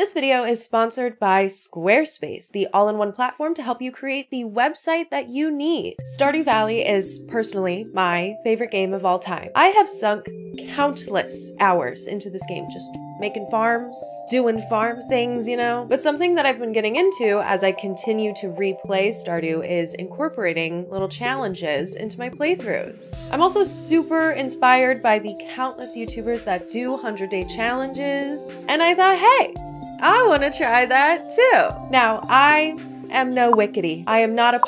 This video is sponsored by Squarespace, the all-in-one platform to help you create the website that you need. Stardew Valley is personally my favorite game of all time. I have sunk countless hours into this game, just making farms, doing farm things, you know? But something that I've been getting into as I continue to replay Stardew is incorporating little challenges into my playthroughs. I'm also super inspired by the countless YouTubers that do 100 day challenges, and I thought, hey, I want to try that too. Now, I am no Wickedy. I am not a.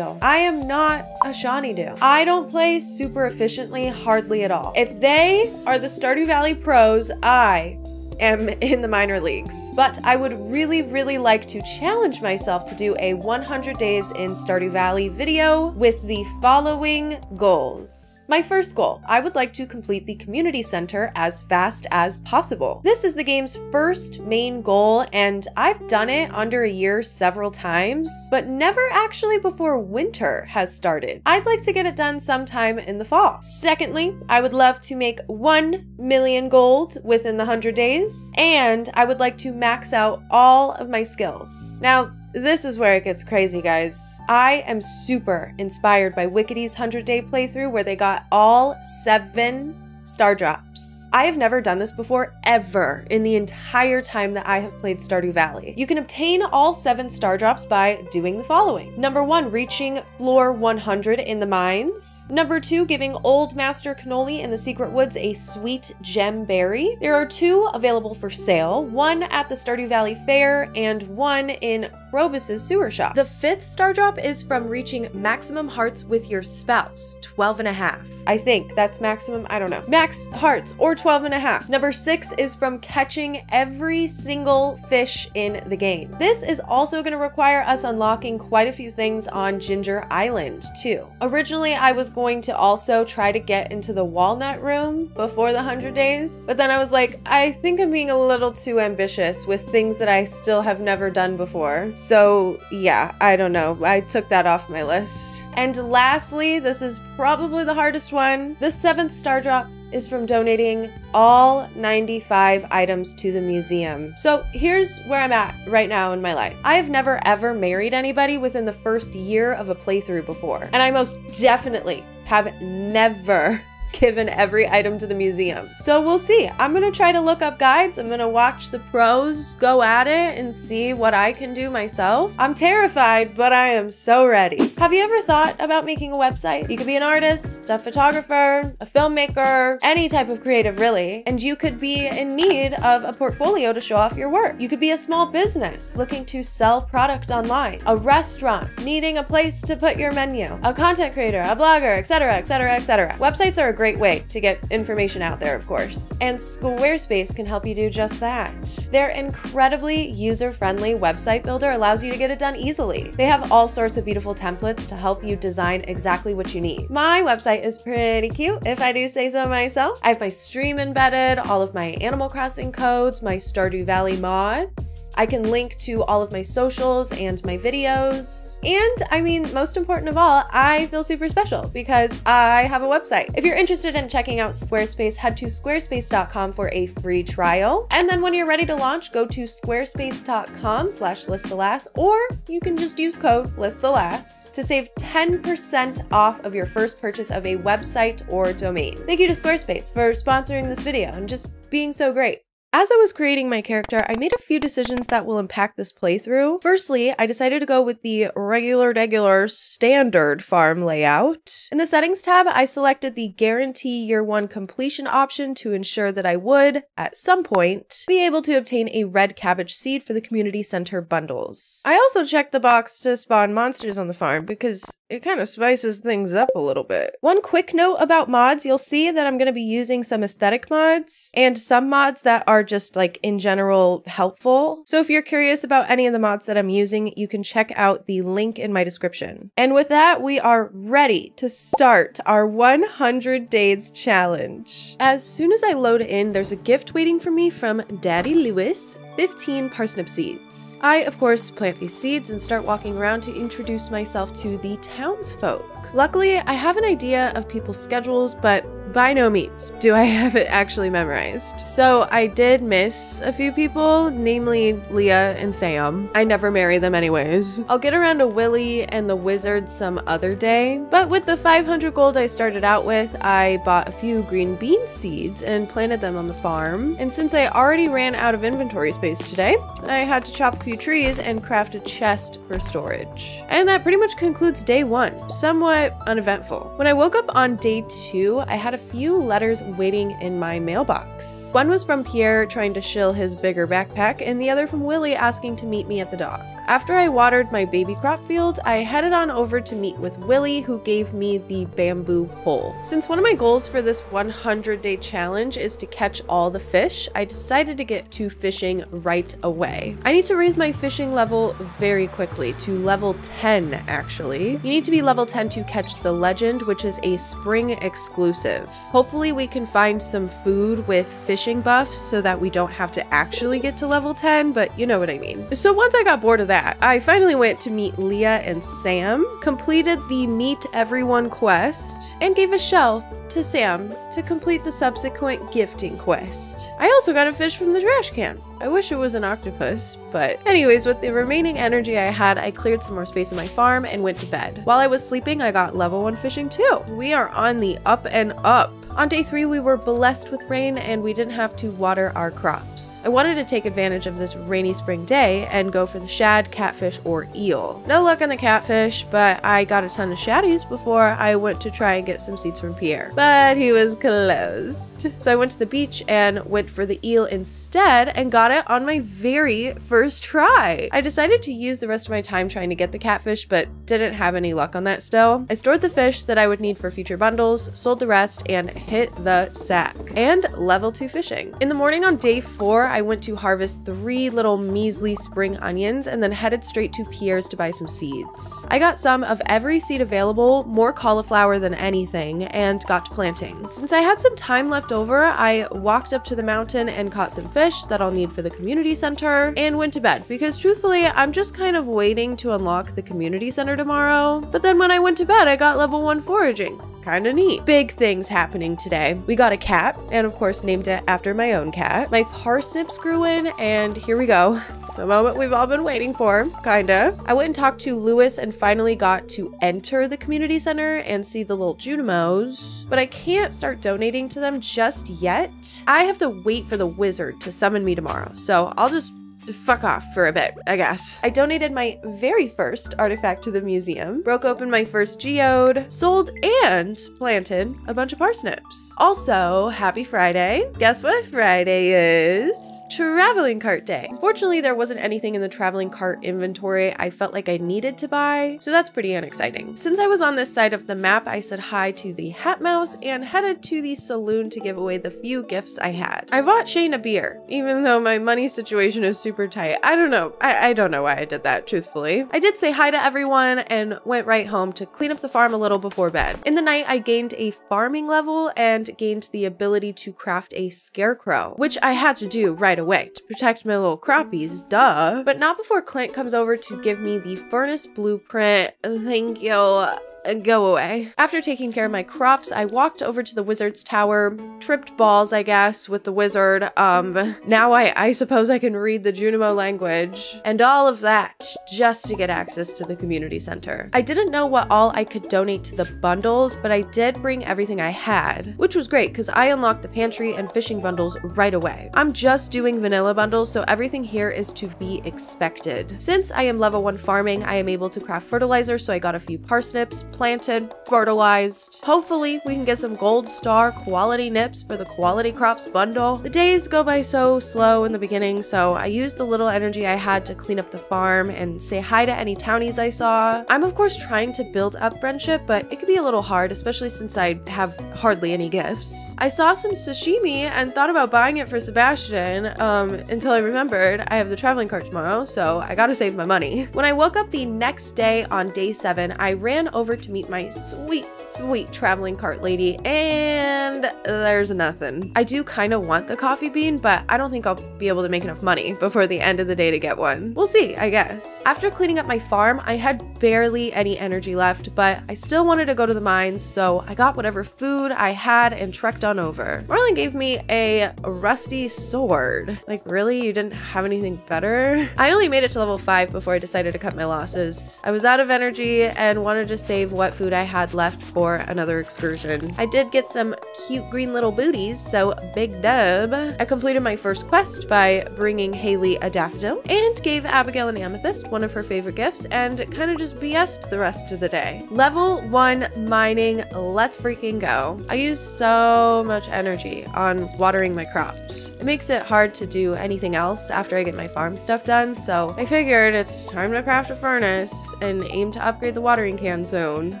I am not a Shawnee Shawneedo. I don't play super efficiently hardly at all. If they are the Stardew Valley pros, I am in the minor leagues. But I would really, really like to challenge myself to do a 100 days in Stardew Valley video with the following goals. My first goal, I would like to complete the community center as fast as possible. This is the game's first main goal and I've done it under a year several times, but never actually before winter has started. I'd like to get it done sometime in the fall. Secondly, I would love to make 1 million gold within the 100 days, and I would like to max out all of my skills. Now, this is where it gets crazy, guys. I am super inspired by Wickedy's 100 day playthrough where they got all seven star drops. I have never done this before ever in the entire time that I have played Stardew Valley. You can obtain all seven star drops by doing the following. Number one, reaching floor 100 in the mines. Number two, giving Old Master Cannoli in the Secret Woods a sweet gem berry. There are two available for sale, one at the Stardew Valley Fair and one in Krobus's sewer shop. The fifth star drop is from reaching maximum hearts with your spouse, 12 and a half. I think that's maximum, I don't know. Max hearts or 12 and a half. Number six is from catching every single fish in the game. This is also going to require us unlocking quite a few things on Ginger Island too. Originally, I was going to also try to get into the Walnut Room before the 100 days, but then I was like, I think I'm being a little too ambitious with things that I still have never done before. So yeah, I don't know. I took that off my list. And lastly, this is probably the hardest one, the seventh star drop is from donating all 95 items to the museum. So here's where I'm at right now in my life. I have never ever married anybody within the first year of a playthrough before. And I most definitely have never given every item to the museum. So we'll see. I'm gonna try to look up guides. I'm gonna watch the pros go at it and see what I can do myself. I'm terrified, but I am so ready. Have you ever thought about making a website? You could be an artist, a photographer, a filmmaker, any type of creative really, and you could be in need of a portfolio to show off your work. You could be a small business looking to sell product online, a restaurant needing a place to put your menu, a content creator, a blogger, etc., etc., etc. Websites are a great way to get information out there, of course. And Squarespace can help you do just that. Their incredibly user-friendly website builder allows you to get it done easily. They have all sorts of beautiful templates to help you design exactly what you need. My website is pretty cute, if I do say so myself. I have my stream embedded, all of my Animal Crossing codes, my Stardew Valley mods. I can link to all of my socials and my videos. And I mean, most important of all, I feel super special because I have a website. If you're interested in checking out Squarespace, head to squarespace.com for a free trial. And then when you're ready to launch, go to squarespace.com slash lissthelass, or you can just use code lissthelass to save 10% off of your first purchase of a website or domain. Thank you to Squarespace for sponsoring this video and just being so great. As I was creating my character, I made a few decisions that will impact this playthrough. Firstly, I decided to go with the regular, regular, standard farm layout. In the settings tab, I selected the guarantee year one completion option to ensure that I would, at some point, be able to obtain a red cabbage seed for the community center bundles. I also checked the box to spawn monsters on the farm because it kind of spices things up a little bit. One quick note about mods, you'll see that I'm going to be using some aesthetic mods and some mods that are just like in general helpful. So if you're curious about any of the mods that I'm using, you can check out the link in my description. And with that, we are ready to start our 100 days challenge. As soon as I load in, there's a gift waiting for me from Daddy Lewis 15 parsnip seeds. I, of course, plant these seeds and start walking around to introduce myself to the townsfolk. Luckily, I have an idea of people's schedules, but by no means do I have it actually memorized. So I did miss a few people, namely Leah and Sam. I never marry them anyways. I'll get around to Willy and the wizard some other day, but with the 500 gold I started out with, I bought a few green bean seeds and planted them on the farm. And since I already ran out of inventory space today, I had to chop a few trees and craft a chest for storage. And that pretty much concludes day one, somewhat uneventful. When I woke up on day two, I had a few letters waiting in my mailbox. One was from Pierre trying to shill his bigger backpack, and the other from Willy asking to meet me at the dock. After I watered my baby crop field, I headed on over to meet with Willy, who gave me the bamboo pole. Since one of my goals for this 100 day challenge is to catch all the fish, I decided to get to fishing right away. I need to raise my fishing level very quickly to level 10, actually. You need to be level 10 to catch the legend, which is a spring exclusive. Hopefully, we can find some food with fishing buffs so that we don't have to actually get to level 10, but you know what I mean. So once I got bored of that, I finally went to meet Leah and Sam, completed the Meet Everyone quest, and gave a shell to Sam to complete the subsequent gifting quest. I also got a fish from the trash can. I wish it was an octopus, but anyways, with the remaining energy I had, I cleared some more space in my farm and went to bed. While I was sleeping, I got level 1 fishing too. We are on the up and up. On day three, we were blessed with rain and we didn't have to water our crops. I wanted to take advantage of this rainy spring day and go for the shad, catfish, or eel. No luck on the catfish, but I got a ton of shaddies before I went to try and get some seeds from Pierre. But he was closed. So I went to the beach and went for the eel instead and got it on my very first try. I decided to use the rest of my time trying to get the catfish, but didn't have any luck on that still. I stored the fish that I would need for future bundles, sold the rest, and hit the sack. And level 2 fishing. In the morning on day 4, I went to harvest three little measly spring onions and then headed straight to Pierre's to buy some seeds. I got some of every seed available, more cauliflower than anything, and got planting. Since I had some time left over, I walked up to the mountain and caught some fish that I'll need for the community center and went to bed because truthfully, I'm just kind of waiting to unlock the community center tomorrow. But then when I went to bed, I got level 1 foraging. Kinda neat. Big things happening today. We got a cat, and of course named it after my own cat. My parsnips grew in, and here we go. The moment we've all been waiting for, kinda. I went and talked to Lewis and finally got to enter the community center and see the little Junimos, but I can't start donating to them just yet. I have to wait for the wizard to summon me tomorrow, so I'll just fuck off for a bit, I guess. I donated my very first artifact to the museum, broke open my first geode, sold and planted a bunch of parsnips. Also, happy Friday. Guess what Friday is? Traveling cart day. Fortunately, there wasn't anything in the traveling cart inventory I felt like I needed to buy, so that's pretty unexciting. Since I was on this side of the map, I said hi to the Hat Mouse and headed to the saloon to give away the few gifts I had. I bought Shane a beer, even though my money situation is super tight. I don't know. I, I don't know why I did that, truthfully. I did say hi to everyone and went right home to clean up the farm a little before bed. In the night, I gained a farming level and gained the ability to craft a scarecrow, which I had to do right away to protect my little crappies, duh. But not before Clint comes over to give me the furnace blueprint. Thank you go away. After taking care of my crops, I walked over to the wizard's tower, tripped balls, I guess, with the wizard. Um, now I, I suppose I can read the Junimo language and all of that just to get access to the community center. I didn't know what all I could donate to the bundles, but I did bring everything I had, which was great because I unlocked the pantry and fishing bundles right away. I'm just doing vanilla bundles, so everything here is to be expected. Since I am level 1 farming, I am able to craft fertilizer, so I got a few parsnips, planted, fertilized. Hopefully, we can get some gold star quality nips for the quality crops bundle. The days go by so slow in the beginning, so I used the little energy I had to clean up the farm and say hi to any townies I saw. I'm of course trying to build up friendship, but it could be a little hard, especially since I have hardly any gifts. I saw some sashimi and thought about buying it for Sebastian um, until I remembered I have the traveling cart tomorrow, so I gotta save my money. When I woke up the next day on day seven, I ran over to meet my sweet, sweet traveling cart lady, and there's nothing. I do kind of want the coffee bean, but I don't think I'll be able to make enough money before the end of the day to get one. We'll see, I guess. After cleaning up my farm, I had barely any energy left, but I still wanted to go to the mines, so I got whatever food I had and trekked on over. Marlon gave me a rusty sword. Like, really? You didn't have anything better? I only made it to level 5 before I decided to cut my losses. I was out of energy and wanted to save what food I had left for another excursion. I did get some cute green little booties, so big dub. I completed my first quest by bringing Haley a daffodil and gave Abigail an amethyst, one of her favorite gifts, and kind of just BS'd the rest of the day. Level 1 mining, let's freaking go. I use so much energy on watering my crops. It makes it hard to do anything else after I get my farm stuff done, so I figured it's time to craft a furnace and aim to upgrade the watering can soon.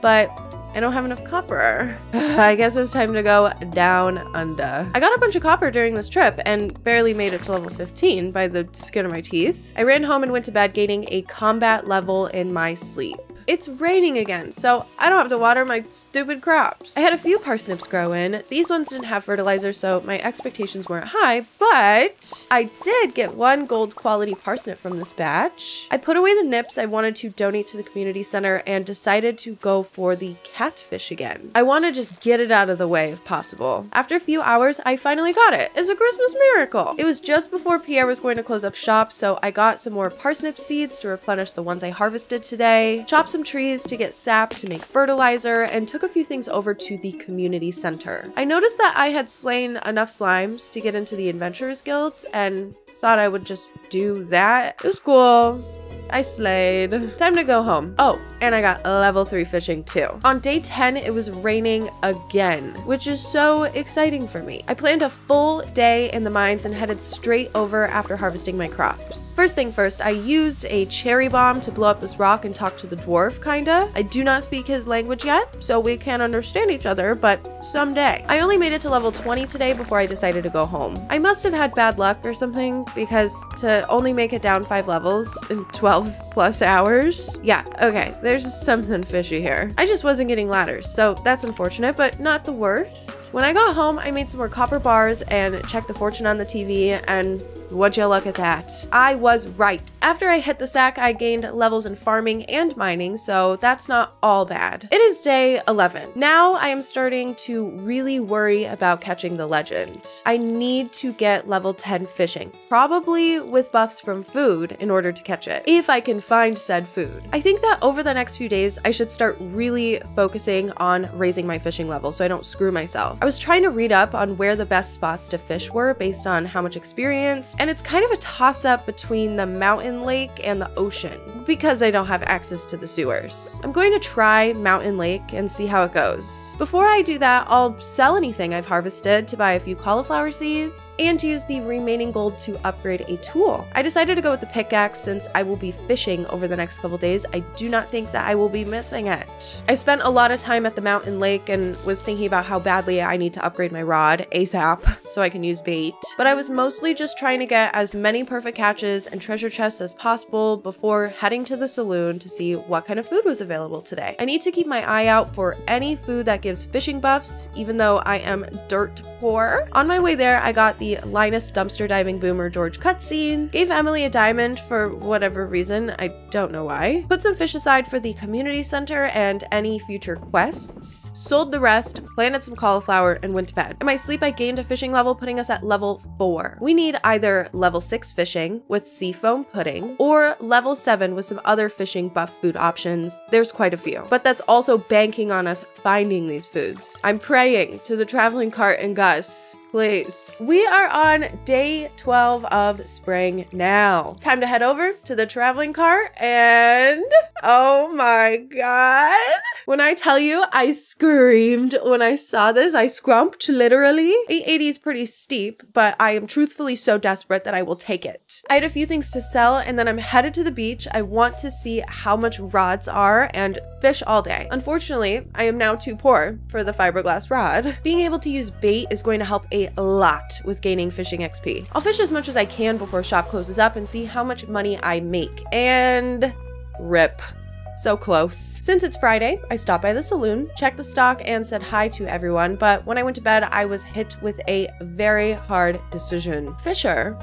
But I don't have enough copper. I guess it's time to go down under. I got a bunch of copper during this trip and barely made it to level 15 by the skin of my teeth. I ran home and went to bed gaining a combat level in my sleep. It's raining again, so I don't have to water my stupid crops. I had a few parsnips grow in. These ones didn't have fertilizer, so my expectations weren't high, but I did get one gold quality parsnip from this batch. I put away the nips I wanted to donate to the community center and decided to go for the catfish again. I want to just get it out of the way if possible. After a few hours, I finally got it. It's a Christmas miracle. It was just before Pierre was going to close up shop, so I got some more parsnip seeds to replenish the ones I harvested today, chopped some some trees to get sap to make fertilizer, and took a few things over to the community center. I noticed that I had slain enough slimes to get into the adventurers guilds and thought I would just do that. It was cool. I slayed. Time to go home. Oh, and I got level 3 fishing too. On day 10, it was raining again, which is so exciting for me. I planned a full day in the mines and headed straight over after harvesting my crops. First thing first, I used a cherry bomb to blow up this rock and talk to the dwarf, kinda. I do not speak his language yet, so we can't understand each other, but someday. I only made it to level 20 today before I decided to go home. I must have had bad luck or something, because to only make it down 5 levels in 12 12 plus hours. Yeah, okay, there's something fishy here. I just wasn't getting ladders, so that's unfortunate, but not the worst. When I got home, I made some more copper bars and checked the fortune on the TV and would you look at that? I was right. After I hit the sack, I gained levels in farming and mining, so that's not all bad. It is day 11. Now I am starting to really worry about catching the legend. I need to get level 10 fishing, probably with buffs from food in order to catch it, if I can find said food. I think that over the next few days, I should start really focusing on raising my fishing level so I don't screw myself. I was trying to read up on where the best spots to fish were based on how much experience and it's kind of a toss up between the mountain lake and the ocean because I don't have access to the sewers. I'm going to try Mountain Lake and see how it goes. Before I do that, I'll sell anything I've harvested to buy a few cauliflower seeds and use the remaining gold to upgrade a tool. I decided to go with the pickaxe since I will be fishing over the next couple days. I do not think that I will be missing it. I spent a lot of time at the Mountain Lake and was thinking about how badly I need to upgrade my rod ASAP so I can use bait, but I was mostly just trying to get as many perfect catches and treasure chests as possible before heading to the saloon to see what kind of food was available today. I need to keep my eye out for any food that gives fishing buffs, even though I am dirt poor. On my way there, I got the Linus dumpster diving boomer George cutscene, gave Emily a diamond for whatever reason, I don't know why, put some fish aside for the community center and any future quests, sold the rest, planted some cauliflower, and went to bed. In my sleep, I gained a fishing level, putting us at level 4. We need either level 6 fishing with seafoam pudding or level 7 with some other fishing buff food options. There's quite a few. But that's also banking on us finding these foods. I'm praying to the traveling cart and Gus please. We are on day 12 of spring now. Time to head over to the traveling cart and oh my god. When I tell you I screamed when I saw this, I scrumped literally. 880 is pretty steep, but I am truthfully so desperate that I will take it. I had a few things to sell and then I'm headed to the beach. I want to see how much rods are and fish all day. Unfortunately, I am now too poor for the fiberglass rod. Being able to use bait is going to help a lot with gaining fishing XP. I'll fish as much as I can before shop closes up and see how much money I make. And rip. so close. Since it's Friday, I stopped by the saloon, checked the stock, and said hi to everyone, but when I went to bed, I was hit with a very hard decision. Fisher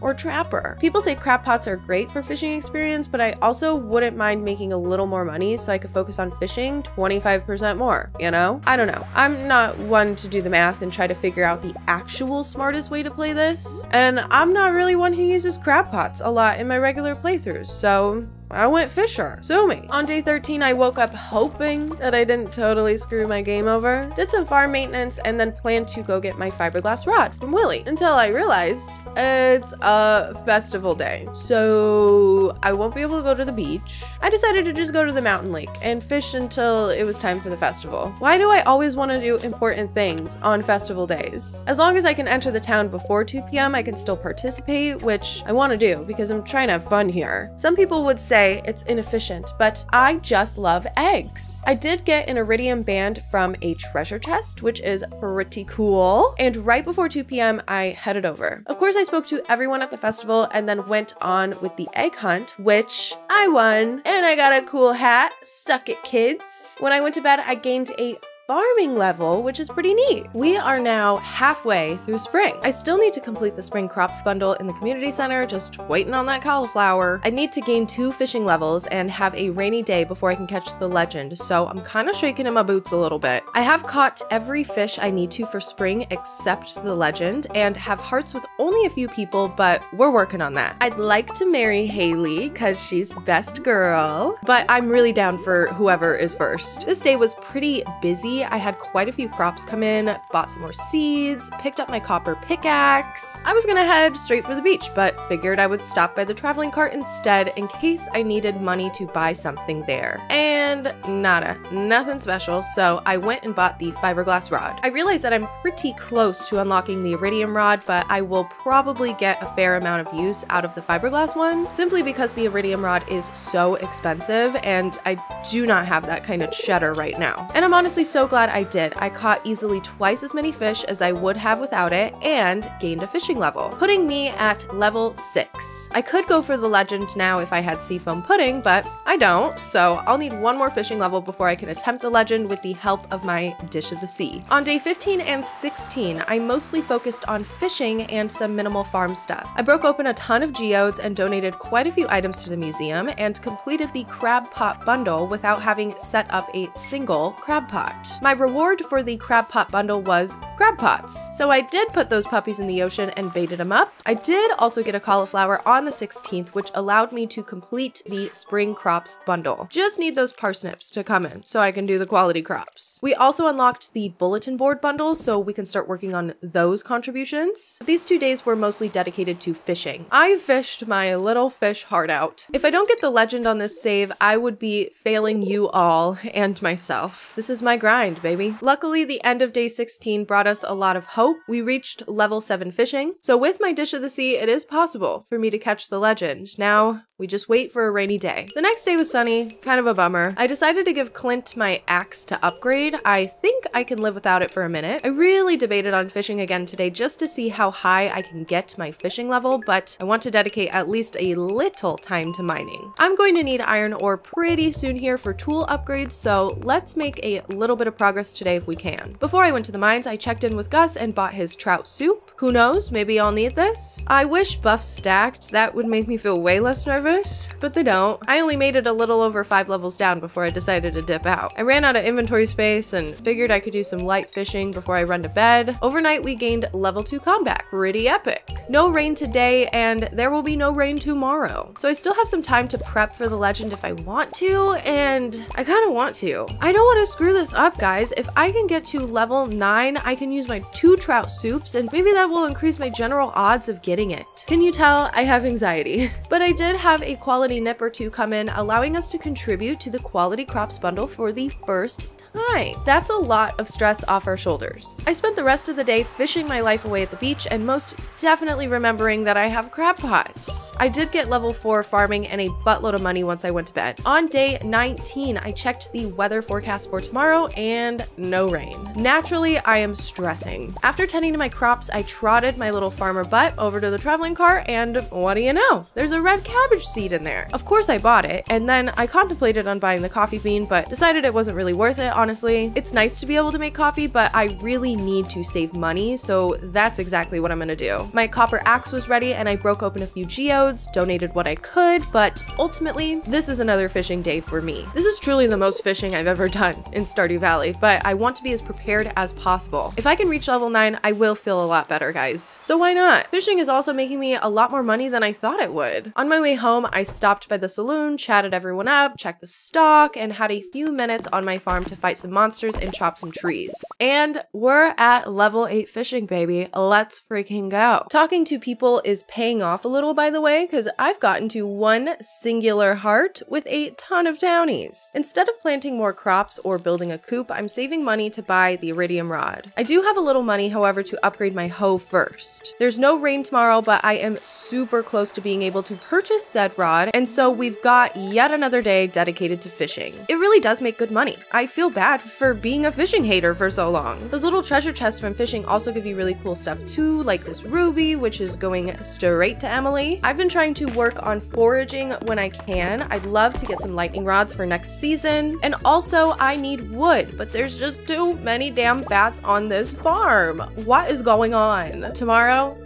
or trapper. People say crab pots are great for fishing experience, but I also wouldn't mind making a little more money so I could focus on fishing 25% more, you know? I don't know. I'm not one to do the math and try to figure out the actual smartest way to play this, and I'm not really one who uses crab pots a lot in my regular playthroughs, so I went Fisher. Sue me. On day 13, I woke up hoping that I didn't totally screw my game over, did some farm maintenance, and then planned to go get my fiberglass rod from Willy until I realized it's a festival day. So I won't be able to go to the beach. I decided to just go to the mountain lake and fish until it was time for the festival. Why do I always want to do important things on festival days? As long as I can enter the town before 2 p.m., I can still participate, which I want to do because I'm trying to have fun here. Some people would say say it's inefficient, but I just love eggs. I did get an iridium band from a treasure chest, which is pretty cool. And right before 2 p.m., I headed over. Of course, I spoke to everyone at the festival and then went on with the egg hunt, which I won. And I got a cool hat. Suck it, kids. When I went to bed, I gained a farming level, which is pretty neat. We are now halfway through spring. I still need to complete the spring crops bundle in the community center, just waiting on that cauliflower. I need to gain two fishing levels and have a rainy day before I can catch the legend, so I'm kind of shaking in my boots a little bit. I have caught every fish I need to for spring except the legend and have hearts with only a few people, but we're working on that. I'd like to marry Haley because she's best girl, but I'm really down for whoever is first. This day was pretty busy I had quite a few crops come in, bought some more seeds, picked up my copper pickaxe. I was gonna head straight for the beach, but figured I would stop by the traveling cart instead in case I needed money to buy something there. And nada, nothing special, so I went and bought the fiberglass rod. I realized that I'm pretty close to unlocking the iridium rod, but I will probably get a fair amount of use out of the fiberglass one, simply because the iridium rod is so expensive and I do not have that kind of cheddar right now. And I'm honestly so glad I did. I caught easily twice as many fish as I would have without it and gained a fishing level, putting me at level 6. I could go for the legend now if I had seafoam pudding, but I don't, so I'll need one more fishing level before I can attempt the legend with the help of my Dish of the Sea. On day 15 and 16, I mostly focused on fishing and some minimal farm stuff. I broke open a ton of geodes and donated quite a few items to the museum and completed the crab pot bundle without having set up a single crab pot. My reward for the crab pot bundle was crab pots. So I did put those puppies in the ocean and baited them up. I did also get a cauliflower on the 16th, which allowed me to complete the spring crops bundle. Just need those parsnips to come in so I can do the quality crops. We also unlocked the bulletin board bundle so we can start working on those contributions. These two days were mostly dedicated to fishing. I fished my little fish heart out. If I don't get the legend on this save, I would be failing you all and myself. This is my grind grind, baby. Luckily, the end of day 16 brought us a lot of hope. We reached level 7 fishing, so with my Dish of the Sea, it is possible for me to catch the legend. Now, we just wait for a rainy day. The next day was sunny, kind of a bummer. I decided to give Clint my axe to upgrade. I think I can live without it for a minute. I really debated on fishing again today just to see how high I can get my fishing level, but I want to dedicate at least a little time to mining. I'm going to need iron ore pretty soon here for tool upgrades, so let's make a little bit of progress today if we can. Before I went to the mines, I checked in with Gus and bought his trout soup. Who knows, maybe I'll need this. I wish buffs stacked, that would make me feel way less nervous, but they don't. I only made it a little over five levels down before I decided to dip out. I ran out of inventory space and figured I could do some light fishing before I run to bed. Overnight, we gained level two combat, pretty epic. No rain today, and there will be no rain tomorrow. So I still have some time to prep for the legend if I want to, and I kind of want to. I don't want to screw this up, guys if I can get to level 9, I can use my two trout soups and maybe that will increase my general odds of getting it. Can you tell I have anxiety? but I did have a quality nip or two come in, allowing us to contribute to the quality crops bundle for the first time. That's a lot of stress off our shoulders. I spent the rest of the day fishing my life away at the beach and most definitely remembering that I have crab pots. I did get level 4 farming and a buttload of money once I went to bed. On day 19, I checked the weather forecast for tomorrow and no rain. Naturally, I am stressing. After tending to my crops, I trotted my little farmer butt over to the traveling cart and what do you know? There's a red cabbage seed in there. Of course I bought it and then I contemplated on buying the coffee bean but decided it wasn't really worth it honestly. It's nice to be able to make coffee but I really need to save money so that's exactly what I'm gonna do. My copper axe was ready and I broke open a few geodes, donated what I could, but ultimately this is another fishing day for me. This is truly the most fishing I've ever done in Stardew Valley but I want to be as prepared as possible. If I can reach level 9 I will feel a lot better guys. So why not? Fishing is also making me a lot more money than I thought it would. On my way home I stopped by the saloon, chatted everyone up, checked the stock, and had a few minutes on my farm to fight some monsters and chop some trees. And we're at level 8 fishing, baby. Let's freaking go. Talking to people is paying off a little, by the way, because I've gotten to one singular heart with a ton of townies. Instead of planting more crops or building a coop, I'm saving money to buy the iridium rod. I do have a little money, however, to upgrade my hoe first. There's no rain tomorrow, but I am super close to being able to purchase said rod, and so we've got yet another day dedicated to fishing. It really does make good money. I feel bad for being a fishing hater for so long. Those little treasure chests from fishing also give you really cool stuff too, like this ruby, which is going straight to Emily. I've been trying to work on foraging when I can. I'd love to get some lightning rods for next season. And also I need wood, but there's just too many damn bats on this farm. What is going on? Tomorrow,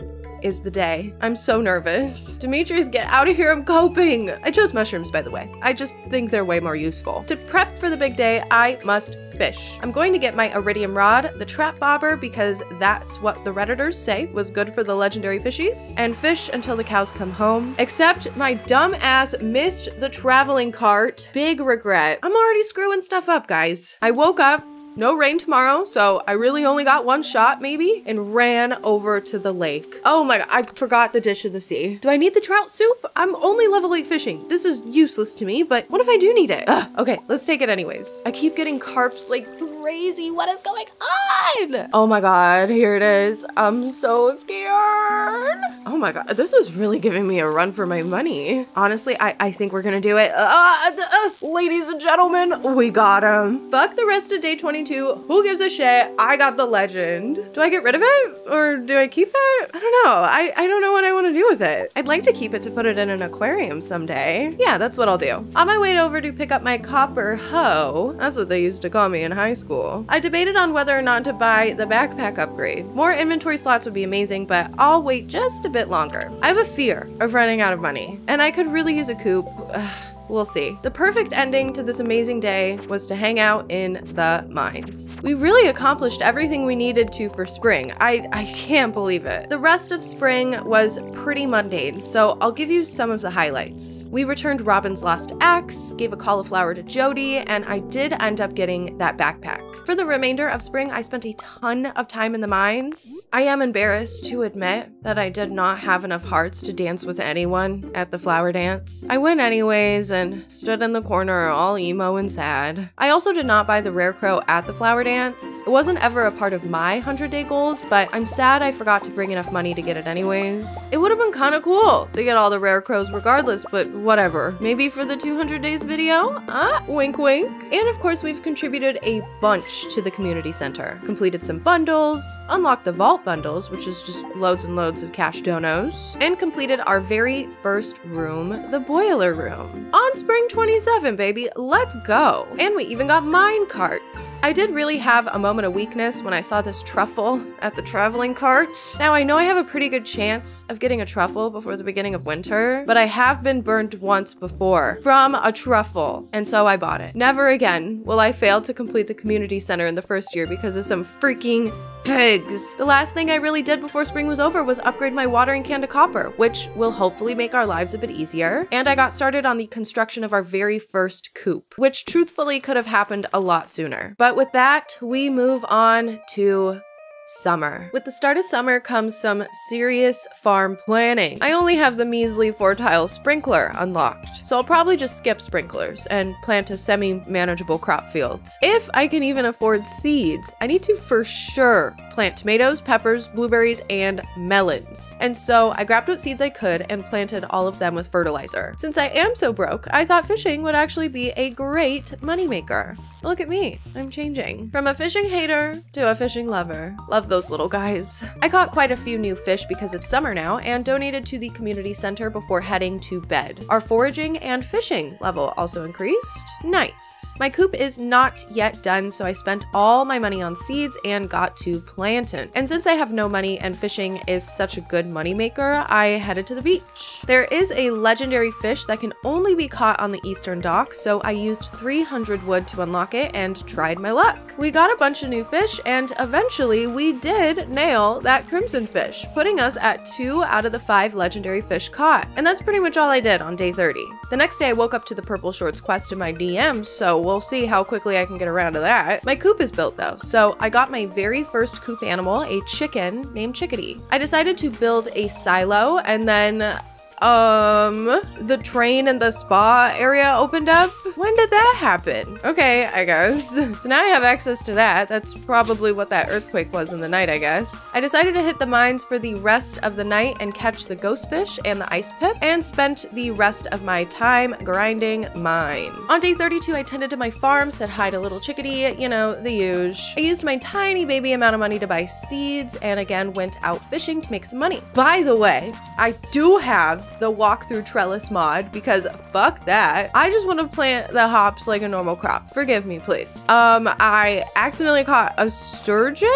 is the day. I'm so nervous. Demetrius, get out of here, I'm coping. I chose mushrooms, by the way. I just think they're way more useful. To prep for the big day, I must fish. I'm going to get my iridium rod, the trap bobber, because that's what the redditors say was good for the legendary fishies, and fish until the cows come home. Except my dumb ass missed the traveling cart. Big regret. I'm already screwing stuff up, guys. I woke up, no rain tomorrow, so I really only got one shot maybe, and ran over to the lake. Oh my god, I forgot the dish of the sea. Do I need the trout soup? I'm only level 8 fishing. This is useless to me, but what if I do need it? Ugh, okay, let's take it anyways. I keep getting carps like crazy. What is going on? Oh my god, here it is. I'm so scared. Oh my god, this is really giving me a run for my money. Honestly, I, I think we're gonna do it. Uh, uh, ladies and gentlemen, we got him. Fuck the rest of day 22. Who gives a shit? I got the legend. Do I get rid of it? Or do I keep it? I don't know. I, I don't know what I want to do with it. I'd like to keep it to put it in an aquarium someday. Yeah, that's what I'll do. On my way over to pick up my copper hoe, that's what they used to call me in high school, I debated on whether or not to buy the backpack upgrade. More inventory slots would be amazing, but I'll wait just a bit longer. I have a fear of running out of money, and I could really use a coop. Ugh. We'll see. The perfect ending to this amazing day was to hang out in the mines. We really accomplished everything we needed to for spring. I, I can't believe it. The rest of spring was pretty mundane, so I'll give you some of the highlights. We returned Robin's lost axe, gave a cauliflower to Jody, and I did end up getting that backpack. For the remainder of spring, I spent a ton of time in the mines. I am embarrassed to admit that I did not have enough hearts to dance with anyone at the flower dance. I went anyways and stood in the corner all emo and sad. I also did not buy the rare crow at the flower dance. It wasn't ever a part of my 100 day goals, but I'm sad I forgot to bring enough money to get it anyways. It would have been kind of cool to get all the rare crows regardless, but whatever. Maybe for the 200 days video? Ah, wink wink. And of course, we've contributed a bunch to the community center, completed some bundles, unlocked the vault bundles, which is just loads and loads of cash donos, and completed our very first room, the boiler room. On spring 27, baby, let's go. And we even got mine carts. I did really have a moment of weakness when I saw this truffle at the traveling cart. Now I know I have a pretty good chance of getting a truffle before the beginning of winter, but I have been burned once before from a truffle, and so I bought it. Never again will I fail to complete the community center in the first year because of some freaking pigs. The last thing I really did before spring was over was upgrade my watering can to copper, which will hopefully make our lives a bit easier. And I got started on the construction of our very first coop, which truthfully could have happened a lot sooner. But with that, we move on to summer. With the start of summer comes some serious farm planning. I only have the measly four tile sprinkler unlocked, so I'll probably just skip sprinklers and plant a semi manageable crop fields. If I can even afford seeds, I need to for sure plant tomatoes, peppers, blueberries, and melons. And so I grabbed what seeds I could and planted all of them with fertilizer. Since I am so broke, I thought fishing would actually be a great moneymaker. Look at me, I'm changing. From a fishing hater to a fishing lover. Love those little guys. I caught quite a few new fish because it's summer now and donated to the community center before heading to bed. Our foraging and fishing level also increased. Nice. My coop is not yet done, so I spent all my money on seeds and got to planting. And since I have no money and fishing is such a good moneymaker, I headed to the beach. There is a legendary fish that can only be caught on the eastern dock, so I used 300 wood to unlock it and tried my luck. We got a bunch of new fish and eventually we did nail that crimson fish, putting us at two out of the five legendary fish caught. And that's pretty much all I did on day 30. The next day I woke up to the purple shorts quest in my DMs, so we'll see how quickly I can get around to that. My coop is built though, so I got my very first coop animal, a chicken named Chickadee. I decided to build a silo and then um, the train and the spa area opened up. When did that happen? Okay, I guess. So now I have access to that. That's probably what that earthquake was in the night, I guess. I decided to hit the mines for the rest of the night and catch the ghost fish and the ice pip and spent the rest of my time grinding mine. On day 32, I tended to my farm, said hi to little chickadee, you know, the huge. I used my tiny baby amount of money to buy seeds and again went out fishing to make some money. By the way, I do have the walkthrough trellis mod because fuck that. I just want to plant the hops like a normal crop. Forgive me, please. Um, I accidentally caught a sturgeon?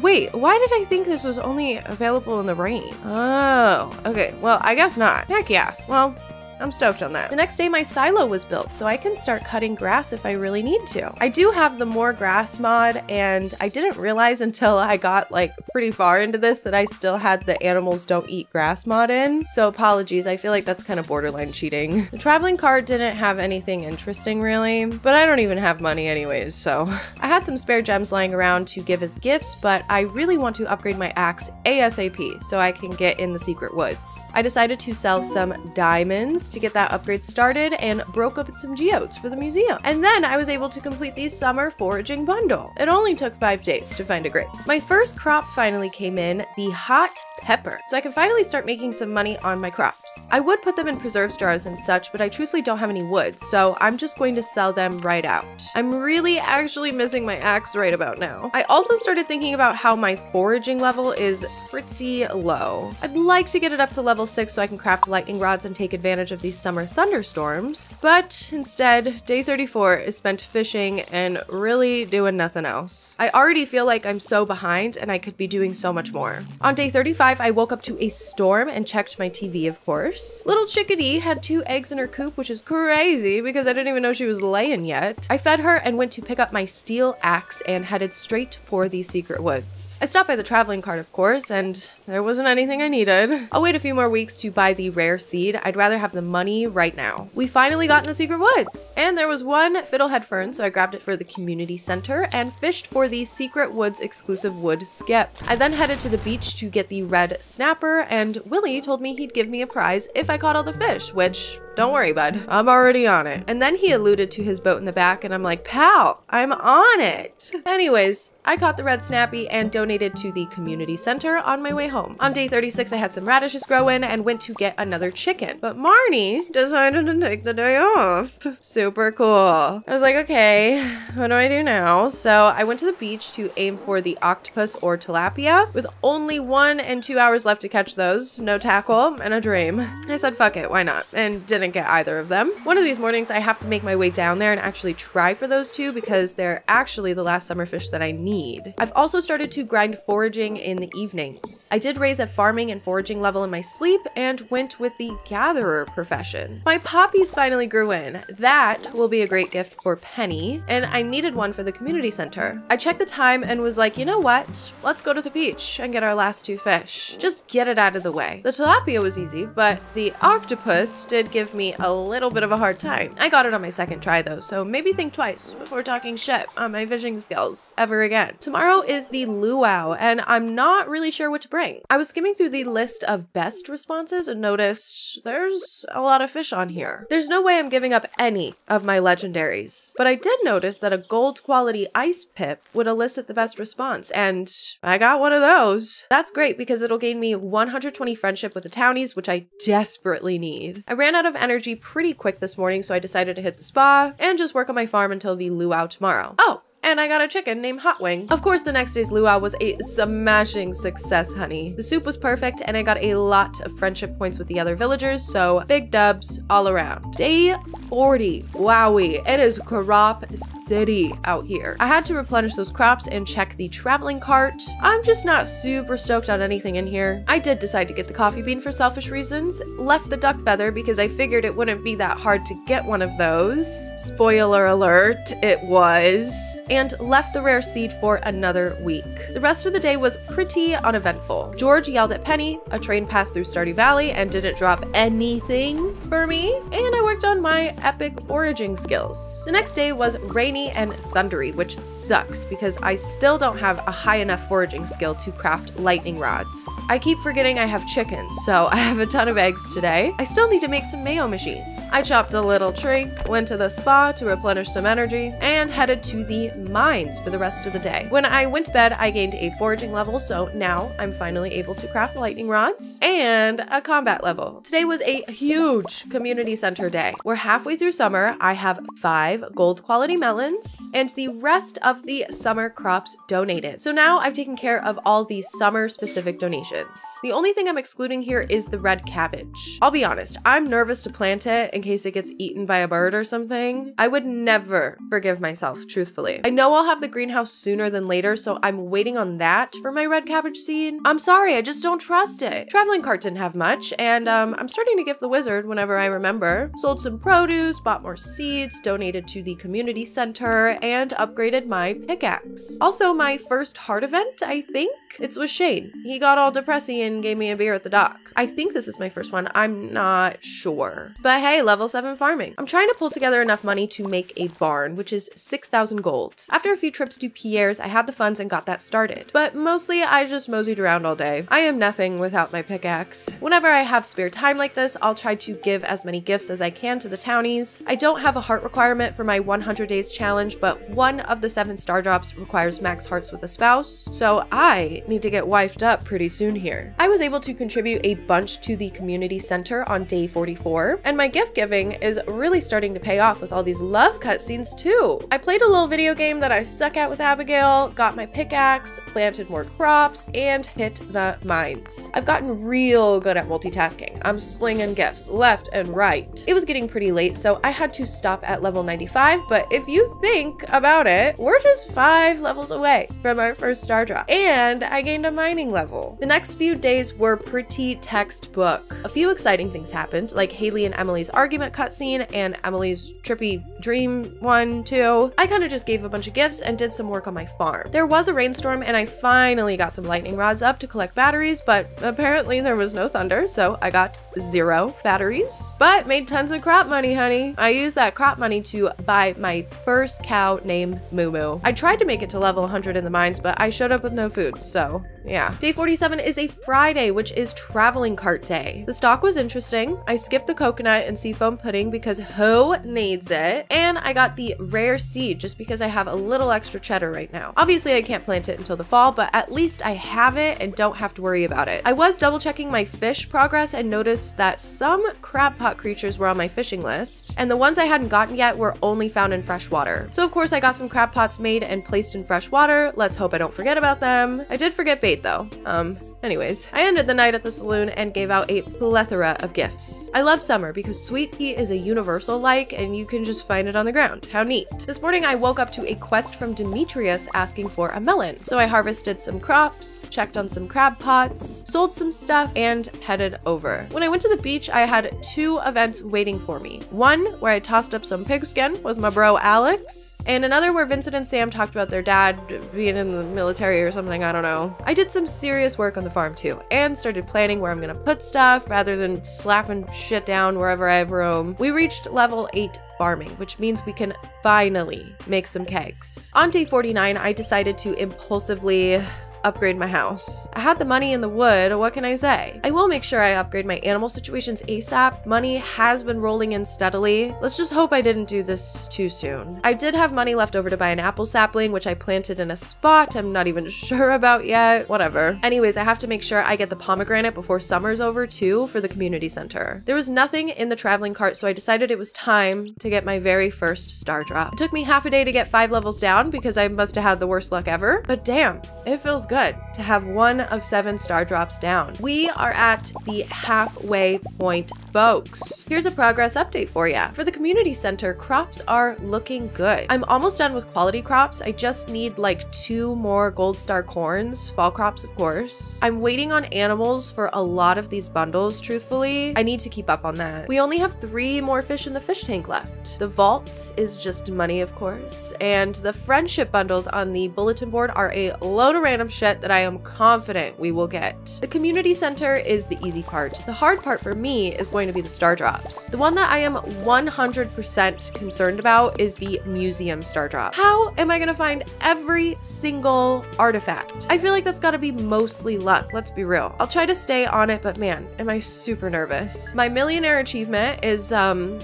Wait, why did I think this was only available in the rain? Oh, okay. Well, I guess not. Heck yeah. Well, I'm stoked on that. The next day, my silo was built, so I can start cutting grass if I really need to. I do have the more grass mod, and I didn't realize until I got like pretty far into this that I still had the animals don't eat grass mod in. So apologies, I feel like that's kind of borderline cheating. The traveling cart didn't have anything interesting really, but I don't even have money anyways, so. I had some spare gems lying around to give as gifts, but I really want to upgrade my axe ASAP so I can get in the secret woods. I decided to sell some diamonds to get that upgrade started and broke up some geodes for the museum. And then I was able to complete the summer foraging bundle. It only took five days to find a grape. My first crop finally came in, the hot pepper, so I can finally start making some money on my crops. I would put them in preserves jars and such, but I truthfully don't have any wood, so I'm just going to sell them right out. I'm really actually missing my axe right about now. I also started thinking about how my foraging level is pretty low. I'd like to get it up to level 6 so I can craft lightning rods and take advantage of these summer thunderstorms, but instead, day 34 is spent fishing and really doing nothing else. I already feel like I'm so behind and I could be doing so much more. On day 35, 5, I woke up to a storm and checked my TV, of course. Little chickadee had two eggs in her coop, which is crazy because I didn't even know she was laying yet. I fed her and went to pick up my steel axe and headed straight for the secret woods. I stopped by the traveling cart, of course, and there wasn't anything I needed. I'll wait a few more weeks to buy the rare seed. I'd rather have the money right now. We finally got in the secret woods, and there was one fiddlehead fern, so I grabbed it for the community center and fished for the secret woods exclusive wood skip. I then headed to the beach to get the red red snapper, and Willy told me he'd give me a prize if I caught all the fish, which don't worry, bud. I'm already on it. And then he alluded to his boat in the back, and I'm like, pal, I'm on it. Anyways, I caught the red snappy and donated to the community center on my way home. On day 36, I had some radishes grow in and went to get another chicken. But Marnie decided to take the day off. Super cool. I was like, okay, what do I do now? So I went to the beach to aim for the octopus or tilapia with only one and two hours left to catch those. No tackle and a dream. I said, fuck it, why not? And did didn't get either of them. One of these mornings, I have to make my way down there and actually try for those two because they're actually the last summer fish that I need. I've also started to grind foraging in the evenings. I did raise a farming and foraging level in my sleep and went with the gatherer profession. My poppies finally grew in. That will be a great gift for Penny, and I needed one for the community center. I checked the time and was like, you know what? Let's go to the beach and get our last two fish. Just get it out of the way. The tilapia was easy, but the octopus did give me a little bit of a hard time. I got it on my second try though, so maybe think twice before talking shit on my fishing skills ever again. Tomorrow is the luau, and I'm not really sure what to bring. I was skimming through the list of best responses and noticed there's a lot of fish on here. There's no way I'm giving up any of my legendaries, but I did notice that a gold quality ice pip would elicit the best response, and I got one of those. That's great because it'll gain me 120 friendship with the townies, which I desperately need. I ran out of energy pretty quick this morning, so I decided to hit the spa and just work on my farm until the luau tomorrow. Oh, and I got a chicken named Hot Wing. Of course, the next day's luau was a smashing success, honey. The soup was perfect, and I got a lot of friendship points with the other villagers, so big dubs all around. Day 40. Wowie, it is crop city out here. I had to replenish those crops and check the traveling cart. I'm just not super stoked on anything in here. I did decide to get the coffee bean for selfish reasons, left the duck feather because I figured it wouldn't be that hard to get one of those. Spoiler alert, it was and left the rare seed for another week. The rest of the day was pretty uneventful. George yelled at Penny, a train passed through Stardew Valley and didn't drop anything for me, and I worked on my epic foraging skills. The next day was rainy and thundery, which sucks because I still don't have a high enough foraging skill to craft lightning rods. I keep forgetting I have chickens, so I have a ton of eggs today. I still need to make some mayo machines. I chopped a little tree, went to the spa to replenish some energy, and headed to the mines for the rest of the day. When I went to bed, I gained a foraging level, so now I'm finally able to craft lightning rods and a combat level. Today was a huge community center day. We're halfway through summer. I have five gold quality melons and the rest of the summer crops donated. So now I've taken care of all the summer specific donations. The only thing I'm excluding here is the red cabbage. I'll be honest, I'm nervous to plant it in case it gets eaten by a bird or something. I would never forgive myself, truthfully. I know I'll have the greenhouse sooner than later, so I'm waiting on that for my red cabbage seed. I'm sorry, I just don't trust it. Traveling cart didn't have much, and um, I'm starting to gift the wizard whenever I remember. Sold some produce, bought more seeds, donated to the community center, and upgraded my pickaxe. Also, my first heart event, I think. It's with Shane. He got all depressy and gave me a beer at the dock. I think this is my first one. I'm not sure. But hey, level 7 farming. I'm trying to pull together enough money to make a barn, which is 6,000 gold. After a few trips to Pierre's, I had the funds and got that started. But mostly, I just moseyed around all day. I am nothing without my pickaxe. Whenever I have spare time like this, I'll try to give as many gifts as I can to the townies. I don't have a heart requirement for my 100 days challenge, but one of the seven star drops requires max hearts with a spouse, so I need to get wifed up pretty soon here. I was able to contribute a bunch to the community center on day 44, and my gift giving is really starting to pay off with all these love cutscenes too. I played a little video game that I suck at with Abigail, got my pickaxe, planted more crops, and hit the mines. I've gotten real good at multitasking. I'm slinging gifts left and right. It was getting pretty late, so I had to stop at level 95, but if you think about it, we're just five levels away from our first star drop. And I gained a mining level. The next few days were pretty textbook. A few exciting things happened, like Haley and Emily's argument cutscene and Emily's trippy dream one, too. I kind of just gave a bunch of gifts and did some work on my farm. There was a rainstorm and I finally got some lightning rods up to collect batteries, but apparently there was no thunder, so I got zero batteries, but made tons of crop money, honey. I used that crop money to buy my first cow named Moo Moo. I tried to make it to level 100 in the mines, but I showed up with no food, so yeah. Day 47 is a Friday, which is traveling cart day. The stock was interesting. I skipped the coconut and seafoam pudding because who needs it? And I got the rare seed just because I have a little extra cheddar right now. Obviously, I can't plant it until the fall, but at least I have it and don't have to worry about it. I was double checking my fish progress and noticed that some crab pot creatures were on my fishing list, and the ones I hadn't gotten yet were only found in fresh water. So of course I got some crab pots made and placed in fresh water. Let's hope I don't forget about them. I did forget bait though. Um, Anyways, I ended the night at the saloon and gave out a plethora of gifts. I love summer because sweet pea is a universal like and you can just find it on the ground. How neat. This morning I woke up to a quest from Demetrius asking for a melon. So I harvested some crops, checked on some crab pots, sold some stuff, and headed over. When I went to the beach, I had two events waiting for me. One where I tossed up some pigskin with my bro Alex, and another where Vincent and Sam talked about their dad being in the military or something, I don't know. I did some serious work on the farm too, and started planning where I'm gonna put stuff rather than slapping shit down wherever I have room. We reached level 8 farming, which means we can finally make some kegs. On day 49, I decided to impulsively upgrade my house. I had the money in the wood, what can I say? I will make sure I upgrade my animal situations ASAP. Money has been rolling in steadily. Let's just hope I didn't do this too soon. I did have money left over to buy an apple sapling, which I planted in a spot I'm not even sure about yet. Whatever. Anyways, I have to make sure I get the pomegranate before summer's over too for the community center. There was nothing in the traveling cart, so I decided it was time to get my very first star drop. It took me half a day to get five levels down because I must have had the worst luck ever, but damn, it feels good to have one of seven star drops down. We are at the halfway point, folks. Here's a progress update for you. For the community center, crops are looking good. I'm almost done with quality crops. I just need like two more gold star corns, fall crops, of course. I'm waiting on animals for a lot of these bundles, truthfully. I need to keep up on that. We only have three more fish in the fish tank left. The vault is just money, of course, and the friendship bundles on the bulletin board are a load of random shit that I am confident we will get. The community center is the easy part. The hard part for me is going to be the star drops. The one that I am 100% concerned about is the museum star drop. How am I gonna find every single artifact? I feel like that's gotta be mostly luck, let's be real. I'll try to stay on it, but man, am I super nervous. My millionaire achievement is um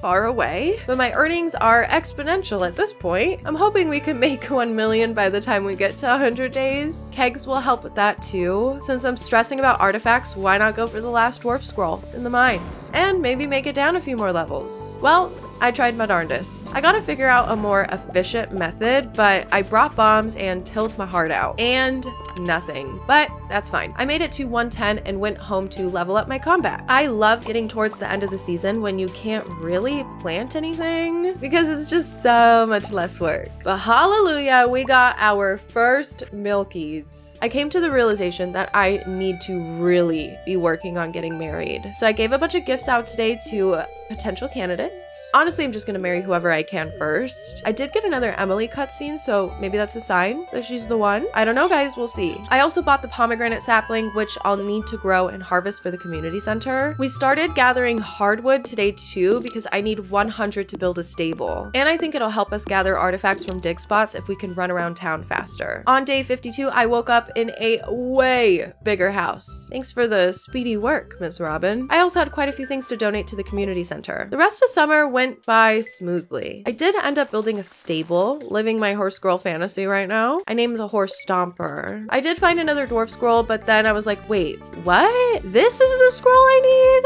far away, but my earnings are exponential at this point. I'm hoping we can make 1 million by the time we get to 100 days. Kegs will help with that too. Since I'm stressing about artifacts, why not go for the last dwarf scroll in the mines? And maybe make it down a few more levels. Well, I tried my darndest. I gotta figure out a more efficient method, but I brought bombs and tilled my heart out. And nothing. But that's fine. I made it to 110 and went home to level up my combat. I love getting towards the end of the season when you can't really plant anything because it's just so much less work. But hallelujah, we got our first milkies. I came to the realization that I need to really be working on getting married. So I gave a bunch of gifts out today to a potential candidates. Honestly, I'm just gonna marry whoever I can first. I did get another Emily cutscene, so maybe that's a sign that she's the one. I don't know, guys, we'll see. I also bought the pomegranate sapling, which I'll need to grow and harvest for the community center. We started gathering hardwood today too, because I need 100 to build a stable. And I think it'll help us gather artifacts from dig spots if we can run around town faster. On day 52, I woke up in a way bigger house. Thanks for the speedy work, Miss Robin. I also had quite a few things to donate to the community center. The rest of went by smoothly. I did end up building a stable, living my horse girl fantasy right now. I named the horse Stomper. I did find another dwarf scroll, but then I was like, wait, what? This is the scroll I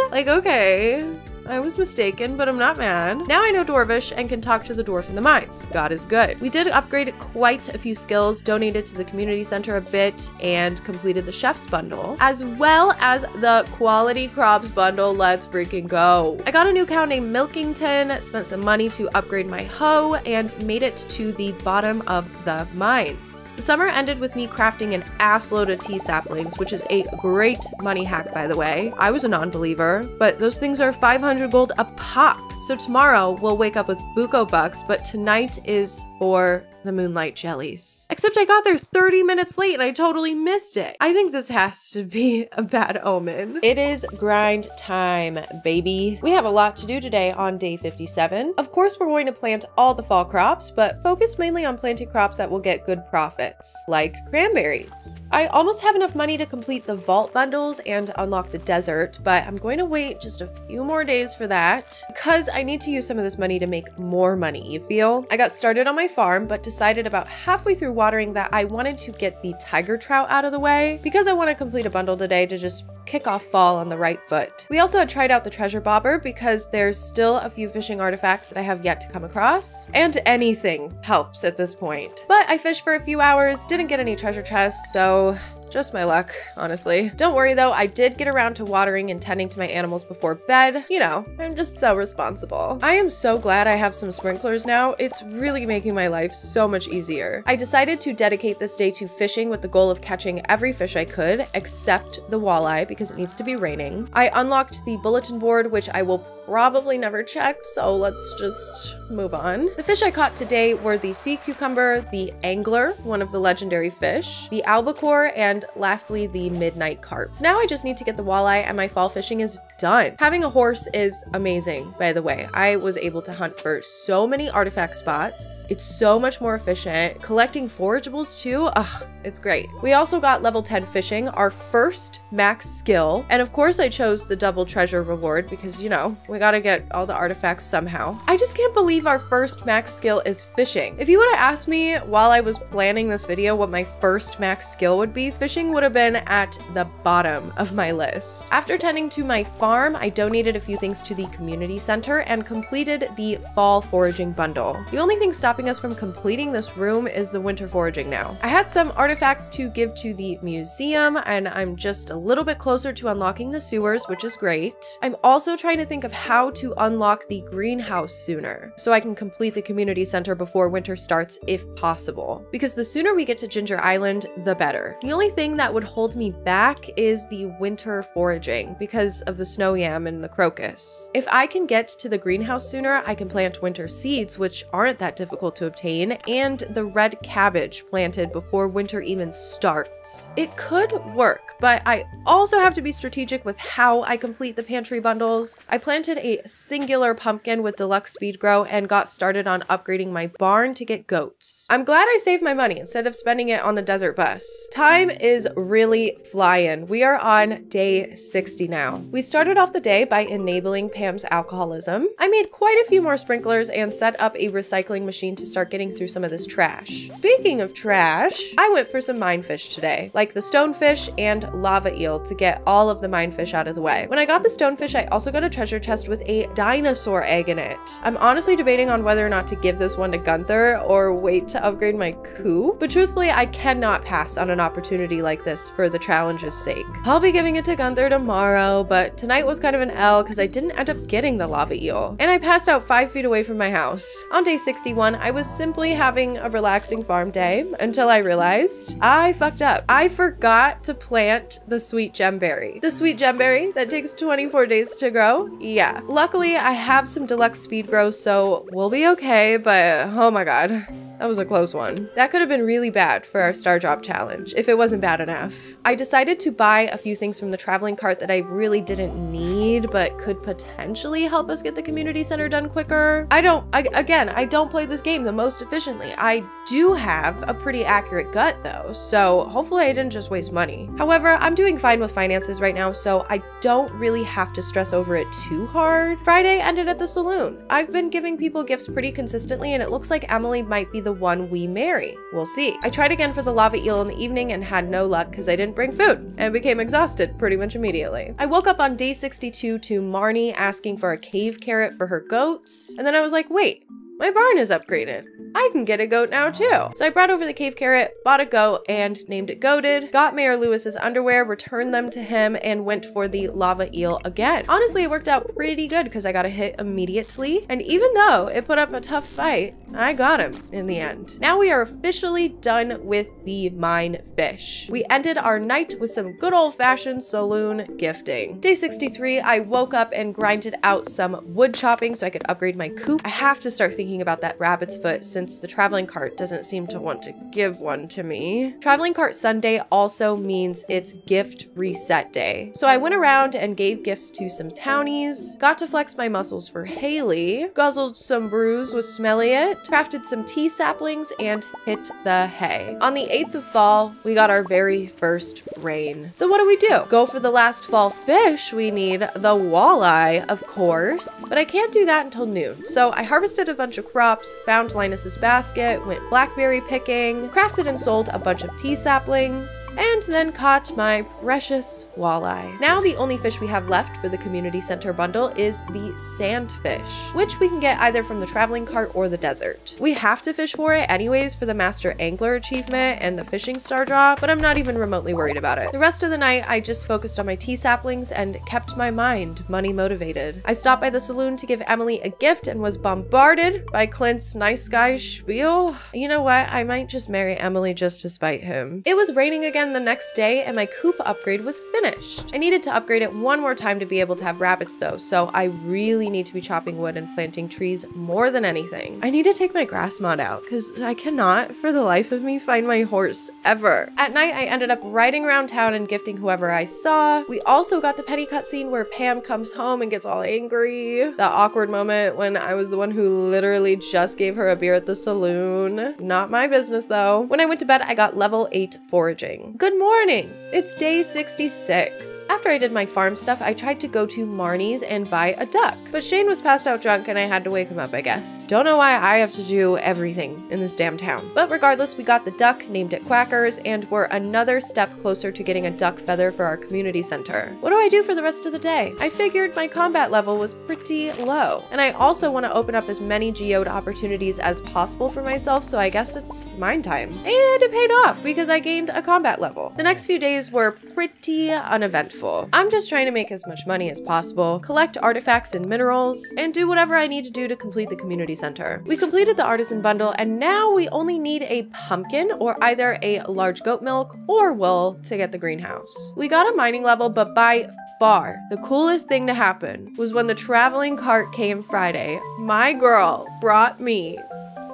need? Like, okay. I was mistaken, but I'm not mad. Now I know Dwarvish and can talk to the dwarf in the mines. God is good. We did upgrade quite a few skills, donated to the community center a bit, and completed the chef's bundle, as well as the quality crops bundle. Let's freaking go. I got a new cow named Milkington, spent some money to upgrade my hoe, and made it to the bottom of the mines. The summer ended with me crafting an assload of tea saplings, which is a great money hack, by the way. I was a non-believer, but those things are 500 200 gold a pop. So tomorrow we'll wake up with Buko bucks, but tonight is for the moonlight jellies. Except I got there 30 minutes late and I totally missed it. I think this has to be a bad omen. It is grind time, baby. We have a lot to do today on day 57. Of course, we're going to plant all the fall crops, but focus mainly on planting crops that will get good profits, like cranberries. I almost have enough money to complete the vault bundles and unlock the desert, but I'm going to wait just a few more days for that because I need to use some of this money to make more money, you feel? I got started on my farm, but decided about halfway through watering that I wanted to get the tiger trout out of the way because I want to complete a bundle today to just kick off fall on the right foot. We also had tried out the treasure bobber because there's still a few fishing artifacts that I have yet to come across, and anything helps at this point. But I fished for a few hours, didn't get any treasure chests, so just my luck, honestly. Don't worry though, I did get around to watering and tending to my animals before bed. You know, I'm just so responsible. I am so glad I have some sprinklers now. It's really making my life so much easier. I decided to dedicate this day to fishing with the goal of catching every fish I could, except the walleye because it needs to be raining. I unlocked the bulletin board, which I will probably never check, so let's just move on. The fish I caught today were the sea cucumber, the angler, one of the legendary fish, the albacore, and lastly, the midnight carp. So now I just need to get the walleye and my fall fishing is done. Having a horse is amazing, by the way. I was able to hunt for so many artifact spots. It's so much more efficient. Collecting forageables too, ugh, it's great. We also got level 10 fishing, our first max skill. And of course I chose the double treasure reward because, you know, we gotta get all the artifacts somehow. I just can't believe our first max skill is fishing. If you would have asked me while I was planning this video what my first max skill would be, fishing would have been at the bottom of my list. After tending to my farm, I donated a few things to the community center and completed the fall foraging bundle. The only thing stopping us from completing this room is the winter foraging now. I had some artifacts to give to the museum and I'm just a little bit closer to unlocking the sewers, which is great. I'm also trying to think of how to unlock the greenhouse sooner so I can complete the community center before winter starts if possible. Because the sooner we get to Ginger Island, the better. The only thing that would hold me back is the winter foraging because of the snow yam and the crocus. If I can get to the greenhouse sooner, I can plant winter seeds, which aren't that difficult to obtain, and the red cabbage planted before winter even starts. It could work, but I also have to be strategic with how I complete the pantry bundles. I planted a singular pumpkin with deluxe speed grow and got started on upgrading my barn to get goats. I'm glad I saved my money instead of spending it on the desert bus. Time is really flying. We are on day 60 now. We started off the day by enabling Pam's alcoholism. I made quite a few more sprinklers and set up a recycling machine to start getting through some of this trash. Speaking of trash, I went for some mine fish today, like the stonefish and lava eel to get all of the mine fish out of the way. When I got the stonefish, I also got a treasure chest with a dinosaur egg in it. I'm honestly debating on whether or not to give this one to Gunther or wait to upgrade my coup, but truthfully, I cannot pass on an opportunity like this for the challenge's sake. I'll be giving it to Gunther tomorrow, but tonight was kind of an L because I didn't end up getting the lava eel. And I passed out five feet away from my house. On day 61, I was simply having a relaxing farm day until I realized I fucked up. I forgot to plant the sweet gemberry. The sweet gemberry that takes 24 days to grow? Yeah. Luckily, I have some deluxe speed grow, so we'll be okay, but oh my god. That was a close one. That could have been really bad for our star drop challenge, if it wasn't bad enough. I decided to buy a few things from the traveling cart that I really didn't need, but could potentially help us get the community center done quicker. I don't, I, again, I don't play this game the most efficiently. I do have a pretty accurate gut though, so hopefully I didn't just waste money. However, I'm doing fine with finances right now, so I don't really have to stress over it too hard. Friday ended at the saloon. I've been giving people gifts pretty consistently, and it looks like Emily might be the one we marry. We'll see. I tried again for the lava eel in the evening and had no luck because I didn't bring food and became exhausted pretty much immediately. I woke up on day 62 to Marnie asking for a cave carrot for her goats, and then I was like, wait, my barn is upgraded. I can get a goat now too. So I brought over the cave carrot, bought a goat, and named it Goated, got Mayor Lewis's underwear, returned them to him, and went for the lava eel again. Honestly, it worked out pretty good because I got a hit immediately. And even though it put up a tough fight, I got him in the end. Now we are officially done with the mine fish. We ended our night with some good old fashioned saloon gifting. Day 63, I woke up and grinded out some wood chopping so I could upgrade my coop. I have to start thinking about that rabbit's foot since the traveling cart doesn't seem to want to give one to me. Traveling cart Sunday also means it's gift reset day. So I went around and gave gifts to some townies, got to flex my muscles for Haley, guzzled some brews with Smelliot, crafted some tea saplings, and hit the hay. On the 8th of fall, we got our very first rain. So what do we do? Go for the last fall fish, we need the walleye, of course, but I can't do that until noon. So I harvested a bunch of crops, found Linus's basket, went blackberry picking, crafted and sold a bunch of tea saplings, and then caught my precious walleye. Now the only fish we have left for the community center bundle is the sandfish, which we can get either from the traveling cart or the desert. We have to fish for it anyways for the master angler achievement and the fishing star drop, but I'm not even remotely worried about it. The rest of the night, I just focused on my tea saplings and kept my mind money motivated. I stopped by the saloon to give Emily a gift and was bombarded by Clint's nice guy spiel? You know what? I might just marry Emily just to spite him. It was raining again the next day and my coop upgrade was finished. I needed to upgrade it one more time to be able to have rabbits though, so I really need to be chopping wood and planting trees more than anything. I need to take my grass mod out because I cannot for the life of me find my horse ever. At night, I ended up riding around town and gifting whoever I saw. We also got the petty cutscene where Pam comes home and gets all angry. That awkward moment when I was the one who literally just gave her a beer at the saloon. Not my business though. When I went to bed, I got level 8 foraging. Good morning! It's day 66. After I did my farm stuff, I tried to go to Marnie's and buy a duck. But Shane was passed out drunk and I had to wake him up, I guess. Don't know why I have to do everything in this damn town. But regardless, we got the duck, named it Quackers, and we're another step closer to getting a duck feather for our community center. What do I do for the rest of the day? I figured my combat level was pretty low, and I also want to open up as many geode opportunities as possible for myself, so I guess it's mine time. And it paid off because I gained a combat level. The next few days were pretty uneventful. I'm just trying to make as much money as possible, collect artifacts and minerals, and do whatever I need to do to complete the community center. We completed the artisan bundle, and now we only need a pumpkin or either a large goat milk or wool to get the greenhouse. We got a mining level, but by far, the coolest thing to happen was when the traveling cart came Friday. My girl brought me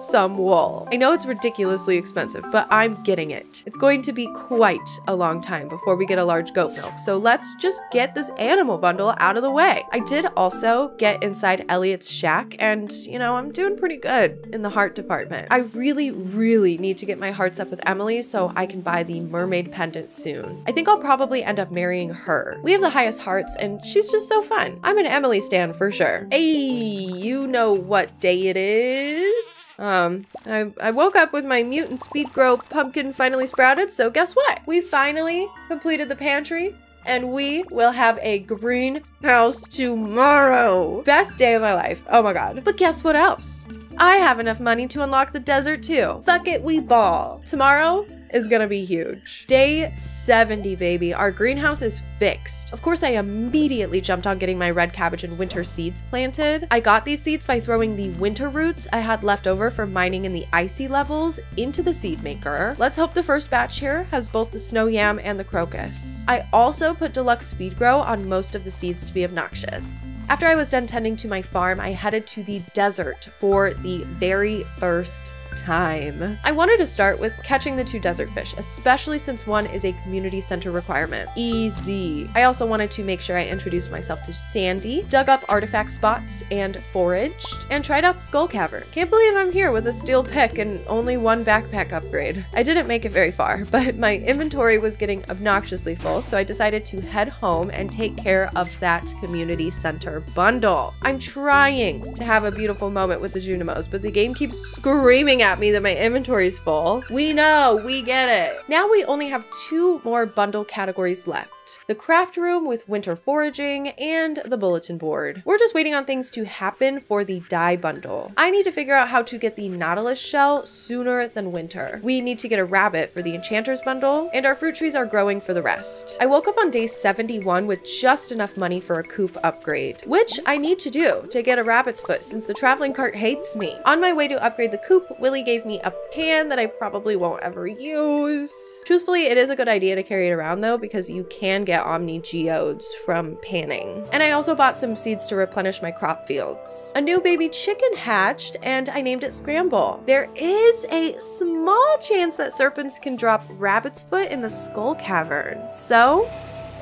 some wool. I know it's ridiculously expensive, but I'm getting it. It's going to be quite a long time before we get a large goat milk, so let's just get this animal bundle out of the way. I did also get inside Elliott's shack, and you know, I'm doing pretty good in the heart department. I really, really need to get my hearts up with Emily so I can buy the mermaid pendant soon. I think I'll probably end up marrying her. We have the highest hearts, and she's just so fun. I'm an Emily stan for sure. Hey, you know what day it is? Um, I, I woke up with my mutant speed grow pumpkin finally sprouted, so guess what? We finally completed the pantry and we will have a greenhouse tomorrow. Best day of my life. Oh my god. But guess what else? I have enough money to unlock the desert too. Fuck it, we ball. Tomorrow, is gonna be huge. Day 70, baby. Our greenhouse is fixed. Of course, I immediately jumped on getting my red cabbage and winter seeds planted. I got these seeds by throwing the winter roots I had left over from mining in the icy levels into the seed maker. Let's hope the first batch here has both the snow yam and the crocus. I also put deluxe speed grow on most of the seeds to be obnoxious. After I was done tending to my farm, I headed to the desert for the very first time. I wanted to start with catching the two desert fish, especially since one is a community center requirement. Easy. I also wanted to make sure I introduced myself to Sandy, dug up artifact spots and foraged, and tried out skull cavern. Can't believe I'm here with a steel pick and only one backpack upgrade. I didn't make it very far, but my inventory was getting obnoxiously full, so I decided to head home and take care of that community center bundle. I'm trying to have a beautiful moment with the Junimos, but the game keeps screaming at me that my inventory is full. We know, we get it. Now we only have two more bundle categories left the craft room with winter foraging, and the bulletin board. We're just waiting on things to happen for the dye bundle. I need to figure out how to get the nautilus shell sooner than winter. We need to get a rabbit for the enchanters bundle, and our fruit trees are growing for the rest. I woke up on day 71 with just enough money for a coop upgrade, which I need to do to get a rabbit's foot since the traveling cart hates me. On my way to upgrade the coop, Willy gave me a pan that I probably won't ever use. Truthfully, it is a good idea to carry it around though because you can can get Omni Geodes from panning. And I also bought some seeds to replenish my crop fields. A new baby chicken hatched and I named it Scramble. There is a small chance that serpents can drop rabbit's foot in the skull cavern. So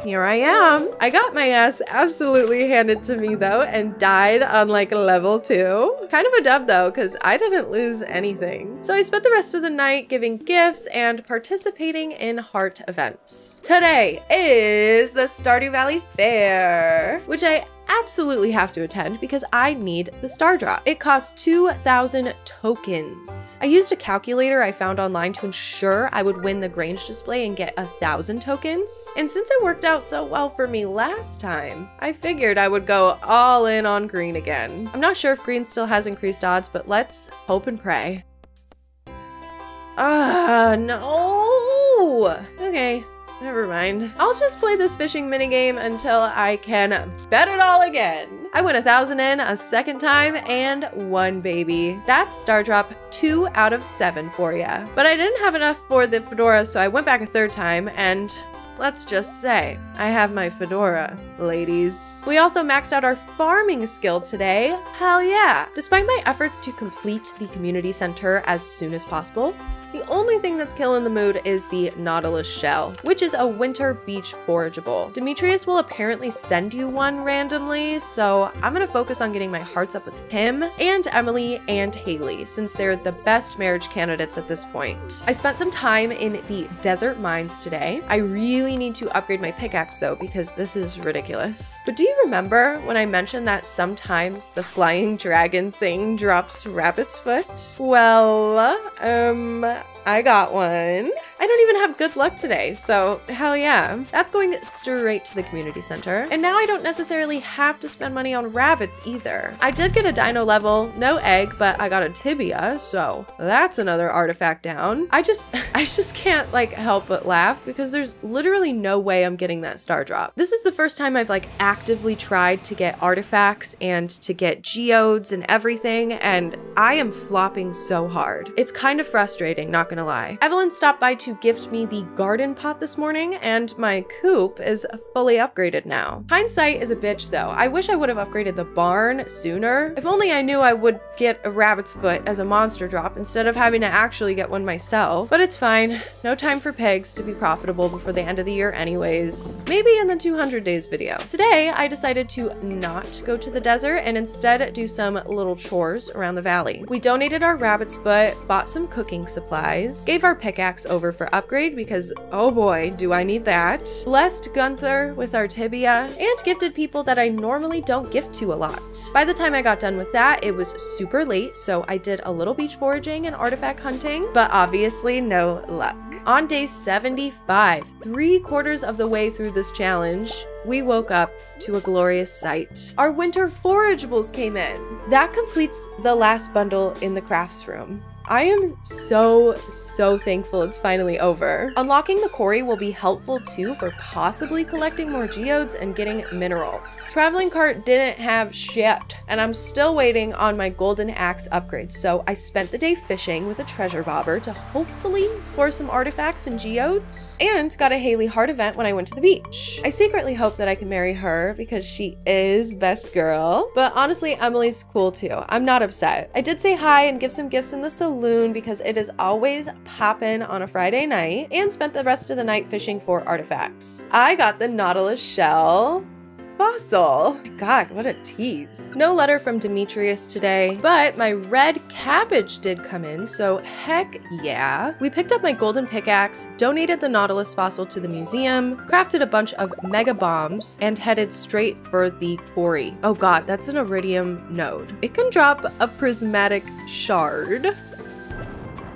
here I am. I got my ass absolutely handed to me though and died on like level two. Kind of a dub though because I didn't lose anything. So I spent the rest of the night giving gifts and participating in heart events. Today is the Stardew Valley Fair, which I absolutely have to attend because I need the star drop. It costs 2,000 tokens. I used a calculator I found online to ensure I would win the Grange display and get a thousand tokens. And since it worked out so well for me last time, I figured I would go all in on green again. I'm not sure if green still has increased odds, but let's hope and pray. Ah, no. Okay, never mind. I'll just play this fishing minigame until I can bet it all again. I went a thousand in a second time and one baby. That's star drop two out of seven for ya. But I didn't have enough for the fedora, so I went back a third time and Let's just say, I have my fedora, ladies. We also maxed out our farming skill today. Hell yeah! Despite my efforts to complete the community center as soon as possible, the only thing that's killing the mood is the Nautilus shell, which is a winter beach forageable. Demetrius will apparently send you one randomly, so I'm gonna focus on getting my hearts up with him and Emily and Haley, since they're the best marriage candidates at this point. I spent some time in the desert mines today. I really need to upgrade my pickaxe though, because this is ridiculous. But do you remember when I mentioned that sometimes the flying dragon thing drops rabbit's foot? Well, um, I got one. I don't even have good luck today, so hell yeah. That's going straight to the community center. And now I don't necessarily have to spend money on rabbits either. I did get a dino level, no egg, but I got a tibia, so that's another artifact down. I just, I just can't like help but laugh because there's literally no way I'm getting that star drop. This is the first time I've like actively tried to get artifacts and to get geodes and everything, and I am flopping so hard. It's kind of frustrating, not gonna lie. Evelyn stopped by to gift me the garden pot this morning, and my coop is fully upgraded now. Hindsight is a bitch though. I wish I would have upgraded the barn sooner. If only I knew I would get a rabbit's foot as a monster drop instead of having to actually get one myself. But it's fine. No time for pigs to be profitable before the end of the year anyways. Maybe in the 200 days video. Today, I decided to not go to the desert and instead do some little chores around the valley. We donated our rabbit's foot, bought some cooking supplies, Gave our pickaxe over for upgrade because, oh boy, do I need that. Blessed Gunther with our tibia, and gifted people that I normally don't gift to a lot. By the time I got done with that, it was super late, so I did a little beach foraging and artifact hunting, but obviously no luck. On day 75, three quarters of the way through this challenge, we woke up to a glorious sight. Our winter forageables came in. That completes the last bundle in the crafts room. I am so, so thankful it's finally over. Unlocking the quarry will be helpful too for possibly collecting more geodes and getting minerals. Traveling cart didn't have shit, and I'm still waiting on my golden axe upgrade, so I spent the day fishing with a treasure bobber to hopefully score some artifacts and geodes, and got a Haley heart event when I went to the beach. I secretly hope that I can marry her because she is best girl, but honestly, Emily's cool too. I'm not upset. I did say hi and give some gifts in the salon Saloon because it is always poppin' on a Friday night and spent the rest of the night fishing for artifacts. I got the Nautilus shell, fossil. God, what a tease. No letter from Demetrius today, but my red cabbage did come in, so heck yeah. We picked up my golden pickaxe, donated the Nautilus fossil to the museum, crafted a bunch of mega bombs, and headed straight for the quarry. Oh god, that's an iridium node. It can drop a prismatic shard.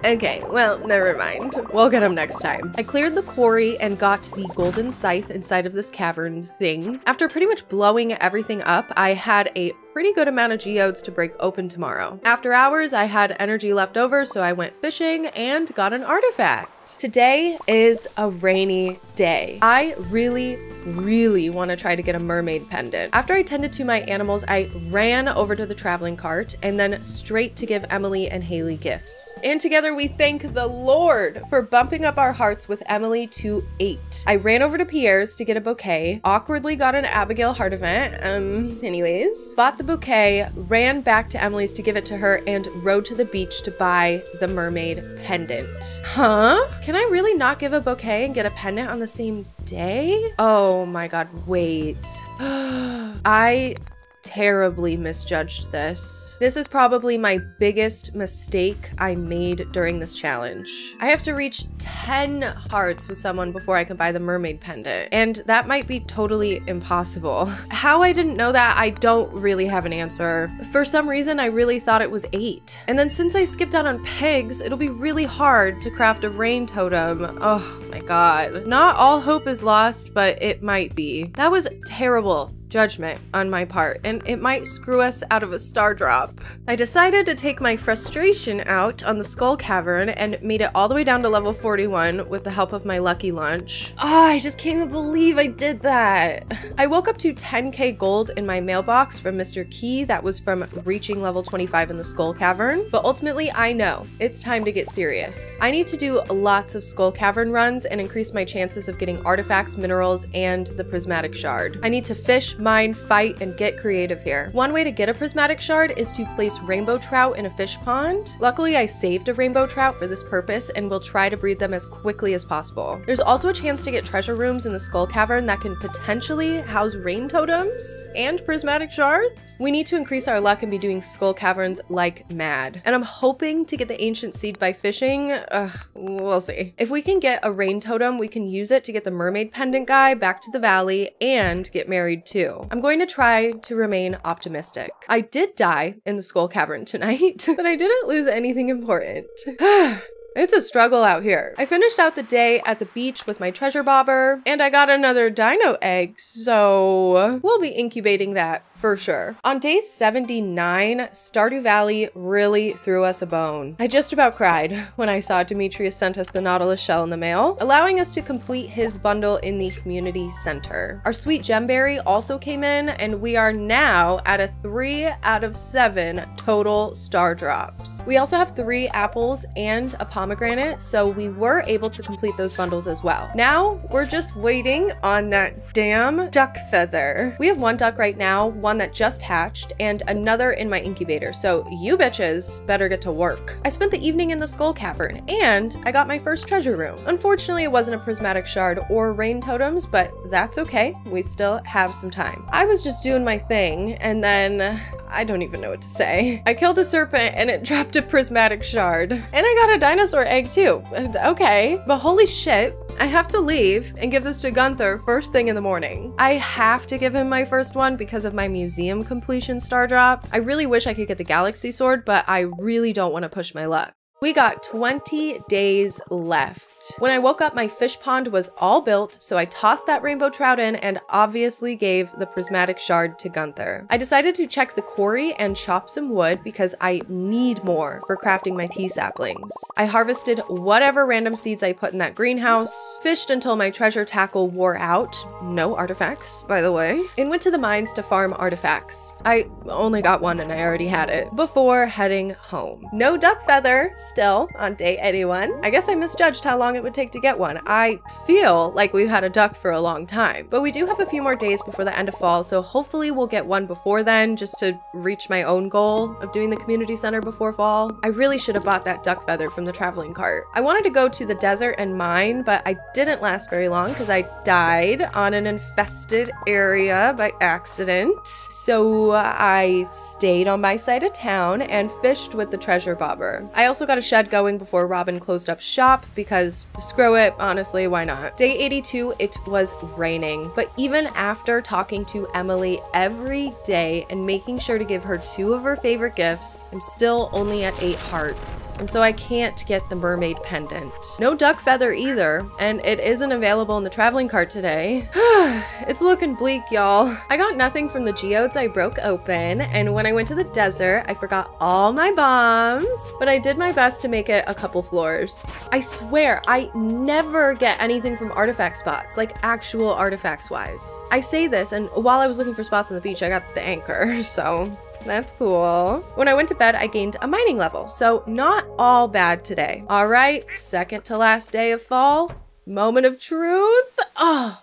Okay, well, never mind. We'll get him next time. I cleared the quarry and got the golden scythe inside of this cavern thing. After pretty much blowing everything up, I had a pretty good amount of geodes to break open tomorrow. After hours, I had energy left over, so I went fishing and got an artifact. Today is a rainy day. I really, really want to try to get a mermaid pendant. After I tended to my animals, I ran over to the traveling cart and then straight to give Emily and Haley gifts. And together we thank the Lord for bumping up our hearts with Emily to eight. I ran over to Pierre's to get a bouquet, awkwardly got an Abigail heart event, um, anyways, bought the bouquet, ran back to Emily's to give it to her, and rode to the beach to buy the mermaid pendant. Huh? Can I really not give a bouquet and get a pendant on the same day? Oh my god, wait. I terribly misjudged this. This is probably my biggest mistake I made during this challenge. I have to reach 10 hearts with someone before I can buy the mermaid pendant, and that might be totally impossible. How I didn't know that, I don't really have an answer. For some reason, I really thought it was 8. And then since I skipped out on pigs, it'll be really hard to craft a rain totem. Oh my god. Not all hope is lost, but it might be. That was terrible judgment on my part, and it might screw us out of a star drop. I decided to take my frustration out on the Skull Cavern and made it all the way down to level 41 with the help of my lucky lunch. Oh, ah, I just can't even believe I did that. I woke up to 10k gold in my mailbox from Mr. Qi that was from reaching level 25 in the Skull Cavern, but ultimately I know it's time to get serious. I need to do lots of Skull Cavern runs and increase my chances of getting artifacts, minerals, and the prismatic shard. I need to fish, mine, fight, and get creative here. One way to get a prismatic shard is to place rainbow trout in a fish pond. Luckily, I saved a rainbow trout for this purpose and will try to breed them as quickly as possible. There's also a chance to get treasure rooms in the Skull Cavern that can potentially house rain totems and prismatic shards. We need to increase our luck and be doing Skull Caverns like mad. And I'm hoping to get the ancient seed by fishing. Ugh, we'll see. If we can get a rain totem, we can use it to get the mermaid pendant guy back to the valley and get married too. I'm going to try to remain optimistic. I did die in the skull cavern tonight, but I didn't lose anything important. It's a struggle out here. I finished out the day at the beach with my treasure bobber and I got another dino egg, so we'll be incubating that for sure. On day 79, Stardew Valley really threw us a bone. I just about cried when I saw Demetrius sent us the Nautilus shell in the mail, allowing us to complete his bundle in the community center. Our sweet gemberry also came in and we are now at a three out of seven total star drops. We also have three apples and a pomegranate, so we were able to complete those bundles as well. Now we're just waiting on that damn duck feather. We have one duck right now, one one that just hatched, and another in my incubator, so you bitches better get to work. I spent the evening in the Skull Cavern, and I got my first treasure room. Unfortunately, it wasn't a prismatic shard or rain totems, but that's okay. We still have some time. I was just doing my thing, and then I don't even know what to say. I killed a serpent and it dropped a prismatic shard. And I got a dinosaur egg too. Okay, but holy shit, I have to leave and give this to Gunther first thing in the morning. I have to give him my first one because of my museum completion star drop. I really wish I could get the galaxy sword, but I really don't want to push my luck. We got 20 days left. When I woke up, my fish pond was all built, so I tossed that rainbow trout in and obviously gave the prismatic shard to Gunther. I decided to check the quarry and chop some wood because I need more for crafting my tea saplings. I harvested whatever random seeds I put in that greenhouse, fished until my treasure tackle wore out, no artifacts, by the way, and went to the mines to farm artifacts. I only got one and I already had it, before heading home. No duck feather, still on day 81. I guess I misjudged how long it would take to get one. I feel like we've had a duck for a long time, but we do have a few more days before the end of fall, so hopefully we'll get one before then just to reach my own goal of doing the community center before fall. I really should have bought that duck feather from the traveling cart. I wanted to go to the desert and mine, but I didn't last very long because I died on an infested area by accident. So uh, I stayed on my side of town and fished with the treasure bobber. I also got a shed going before Robin closed up shop because screw it, honestly, why not? Day 82, it was raining, but even after talking to Emily every day and making sure to give her two of her favorite gifts, I'm still only at eight hearts. And so I can't get the mermaid pendant. No duck feather either, and it isn't available in the traveling cart today. it's looking bleak, y'all. I got nothing from the geodes I broke open, and when I went to the desert, I forgot all my bombs, but I did my best to make it a couple floors. I swear, I never get anything from artifact spots, like actual artifacts wise. I say this, and while I was looking for spots on the beach, I got the anchor, so that's cool. When I went to bed, I gained a mining level, so not all bad today. All right, second to last day of fall, moment of truth. Oh,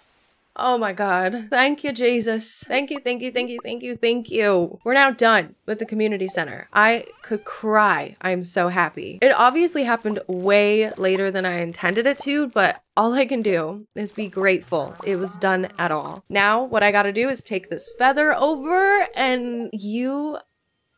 Oh my God. Thank you, Jesus. Thank you, thank you, thank you, thank you, thank you. We're now done with the community center. I could cry. I'm so happy. It obviously happened way later than I intended it to, but all I can do is be grateful it was done at all. Now, what I gotta do is take this feather over and you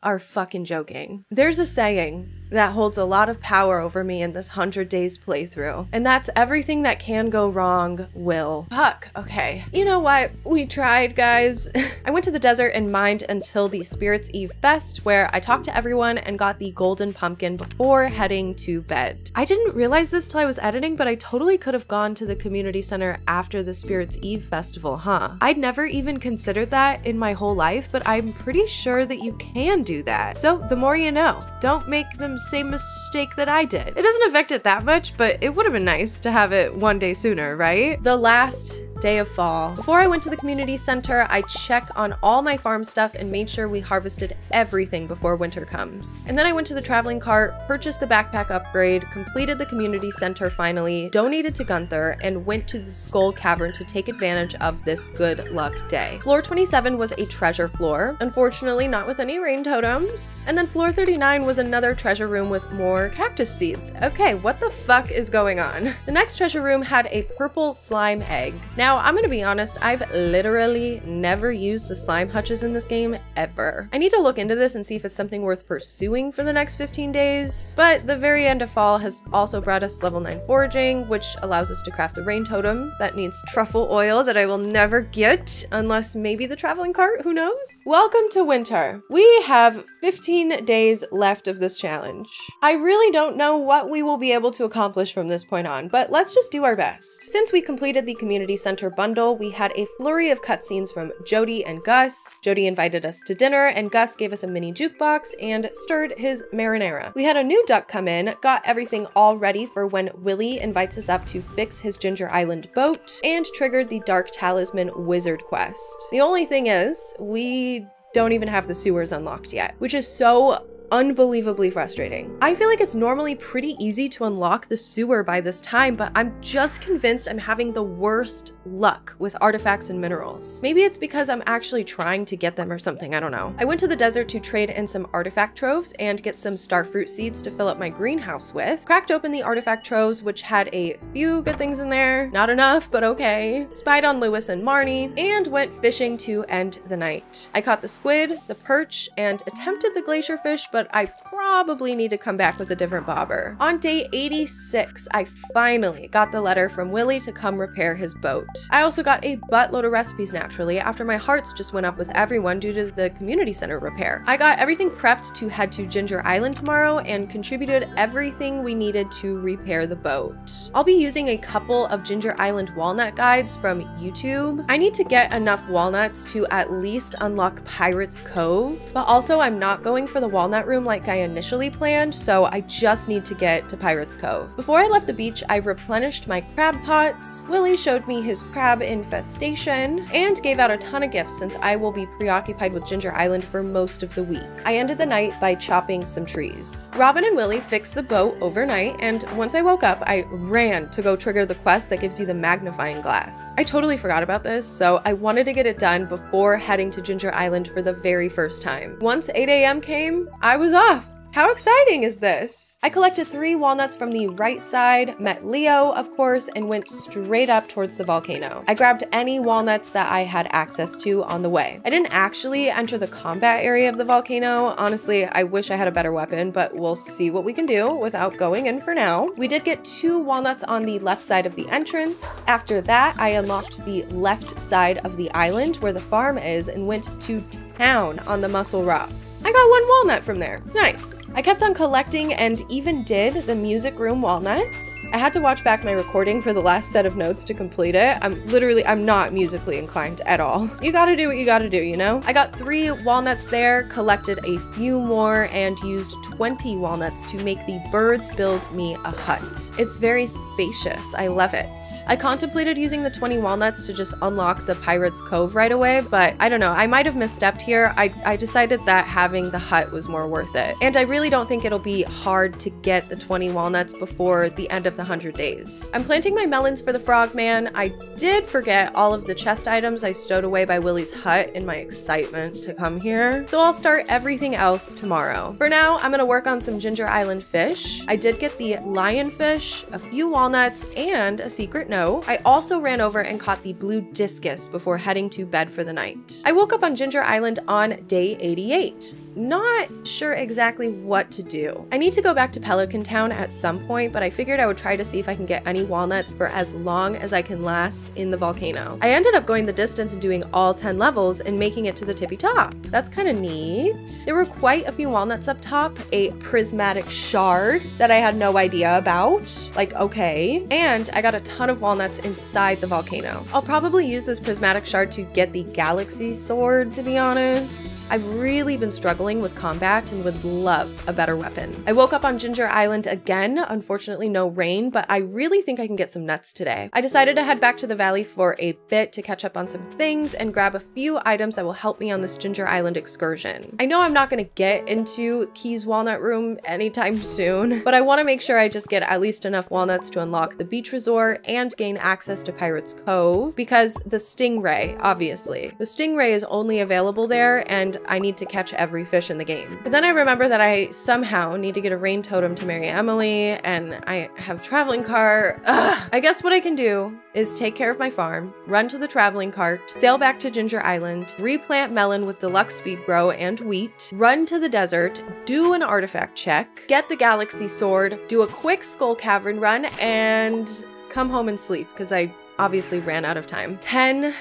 are fucking joking. There's a saying that holds a lot of power over me in this 100 days playthrough. And that's everything that can go wrong will. Fuck, okay. You know what? We tried, guys. I went to the desert and mined until the Spirits Eve Fest, where I talked to everyone and got the golden pumpkin before heading to bed. I didn't realize this till I was editing, but I totally could have gone to the community center after the Spirits Eve festival, huh? I'd never even considered that in my whole life, but I'm pretty sure that you can do that. So the more you know. Don't make the same mistake that I did. It doesn't affect it that much, but it would have been nice to have it one day sooner, right? The last day of fall. Before I went to the community center, I checked on all my farm stuff and made sure we harvested everything before winter comes. And then I went to the traveling cart, purchased the backpack upgrade, completed the community center finally, donated to Gunther, and went to the Skull Cavern to take advantage of this good luck day. Floor 27 was a treasure floor, unfortunately not with any rain totems. And then floor 39 was another treasure room with more cactus seeds. Okay, what the fuck is going on? The next treasure room had a purple slime egg. Now now, I'm gonna be honest, I've literally never used the slime hutches in this game ever. I need to look into this and see if it's something worth pursuing for the next 15 days, but the very end of fall has also brought us level 9 foraging, which allows us to craft the rain totem that needs truffle oil that I will never get unless maybe the traveling cart, who knows? Welcome to winter. We have 15 days left of this challenge. I really don't know what we will be able to accomplish from this point on, but let's just do our best. Since we completed the community center bundle, we had a flurry of cutscenes from Jodi and Gus. Jodi invited us to dinner, and Gus gave us a mini jukebox and stirred his marinara. We had a new duck come in, got everything all ready for when Willy invites us up to fix his Ginger Island boat, and triggered the Dark Talisman Wizard quest. The only thing is, we don't even have the sewers unlocked yet, which is so unbelievably frustrating. I feel like it's normally pretty easy to unlock the sewer by this time, but I'm just convinced I'm having the worst luck with artifacts and minerals. Maybe it's because I'm actually trying to get them or something, I don't know. I went to the desert to trade in some artifact troves and get some starfruit seeds to fill up my greenhouse with. Cracked open the artifact troves, which had a few good things in there. Not enough, but okay. Spied on Lewis and Marnie, and went fishing to end the night. I caught the squid, the perch, and attempted the glacier fish, but I probably need to come back with a different bobber. On day 86, I finally got the letter from Willy to come repair his boat. I also got a buttload of recipes naturally after my hearts just went up with everyone due to the community center repair. I got everything prepped to head to Ginger Island tomorrow and contributed everything we needed to repair the boat. I'll be using a couple of Ginger Island walnut guides from YouTube. I need to get enough walnuts to at least unlock Pirate's Cove, but also I'm not going for the walnut room like I initially planned, so I just need to get to Pirate's Cove. Before I left the beach, I replenished my crab pots. Willy showed me his crab infestation and gave out a ton of gifts since I will be preoccupied with Ginger Island for most of the week. I ended the night by chopping some trees. Robin and Willy fixed the boat overnight, and once I woke up, I ran to go trigger the quest that gives you the magnifying glass. I totally forgot about this, so I wanted to get it done before heading to Ginger Island for the very first time. Once 8 a.m. came, I was off. How exciting is this? I collected three walnuts from the right side, met Leo, of course, and went straight up towards the volcano. I grabbed any walnuts that I had access to on the way. I didn't actually enter the combat area of the volcano. Honestly, I wish I had a better weapon, but we'll see what we can do without going in for now. We did get two walnuts on the left side of the entrance. After that, I unlocked the left side of the island where the farm is and went to town on the Mussel Rocks. I got one walnut from there. Nice. I kept on collecting and even did the music room walnuts. I had to watch back my recording for the last set of notes to complete it. I'm literally, I'm not musically inclined at all. You gotta do what you gotta do, you know? I got three walnuts there, collected a few more, and used 20 walnuts to make the birds build me a hut. It's very spacious. I love it. I contemplated using the 20 walnuts to just unlock the Pirate's Cove right away, but I don't know. I might have misstepped here. I, I decided that having the hut was more worth it. And I really don't think it'll be hard to get the 20 walnuts before the end of the 100 days. I'm planting my melons for the frogman. I did forget all of the chest items I stowed away by Willy's hut in my excitement to come here. So I'll start everything else tomorrow. For now, I'm gonna work on some Ginger Island fish. I did get the lionfish, a few walnuts, and a secret note. I also ran over and caught the blue discus before heading to bed for the night. I woke up on Ginger Island Island on day 88 not sure exactly what to do. I need to go back to Pelican Town at some point, but I figured I would try to see if I can get any walnuts for as long as I can last in the volcano. I ended up going the distance and doing all 10 levels and making it to the tippy top. That's kind of neat. There were quite a few walnuts up top, a prismatic shard that I had no idea about. Like, okay. And I got a ton of walnuts inside the volcano. I'll probably use this prismatic shard to get the galaxy sword, to be honest. I've really been struggling struggling with combat and would love a better weapon. I woke up on Ginger Island again, unfortunately no rain, but I really think I can get some nuts today. I decided to head back to the valley for a bit to catch up on some things and grab a few items that will help me on this Ginger Island excursion. I know I'm not gonna get into Qi's Walnut Room anytime soon, but I wanna make sure I just get at least enough walnuts to unlock the beach resort and gain access to Pirates Cove because the Stingray, obviously. The Stingray is only available there and I need to catch every fish in the game. But then I remember that I somehow need to get a rain totem to marry Emily and I have traveling cart. Ugh. I guess what I can do is take care of my farm, run to the traveling cart, sail back to Ginger Island, replant melon with deluxe speed grow and wheat, run to the desert, do an artifact check, get the galaxy sword, do a quick skull cavern run, and come home and sleep because I obviously ran out of time. 10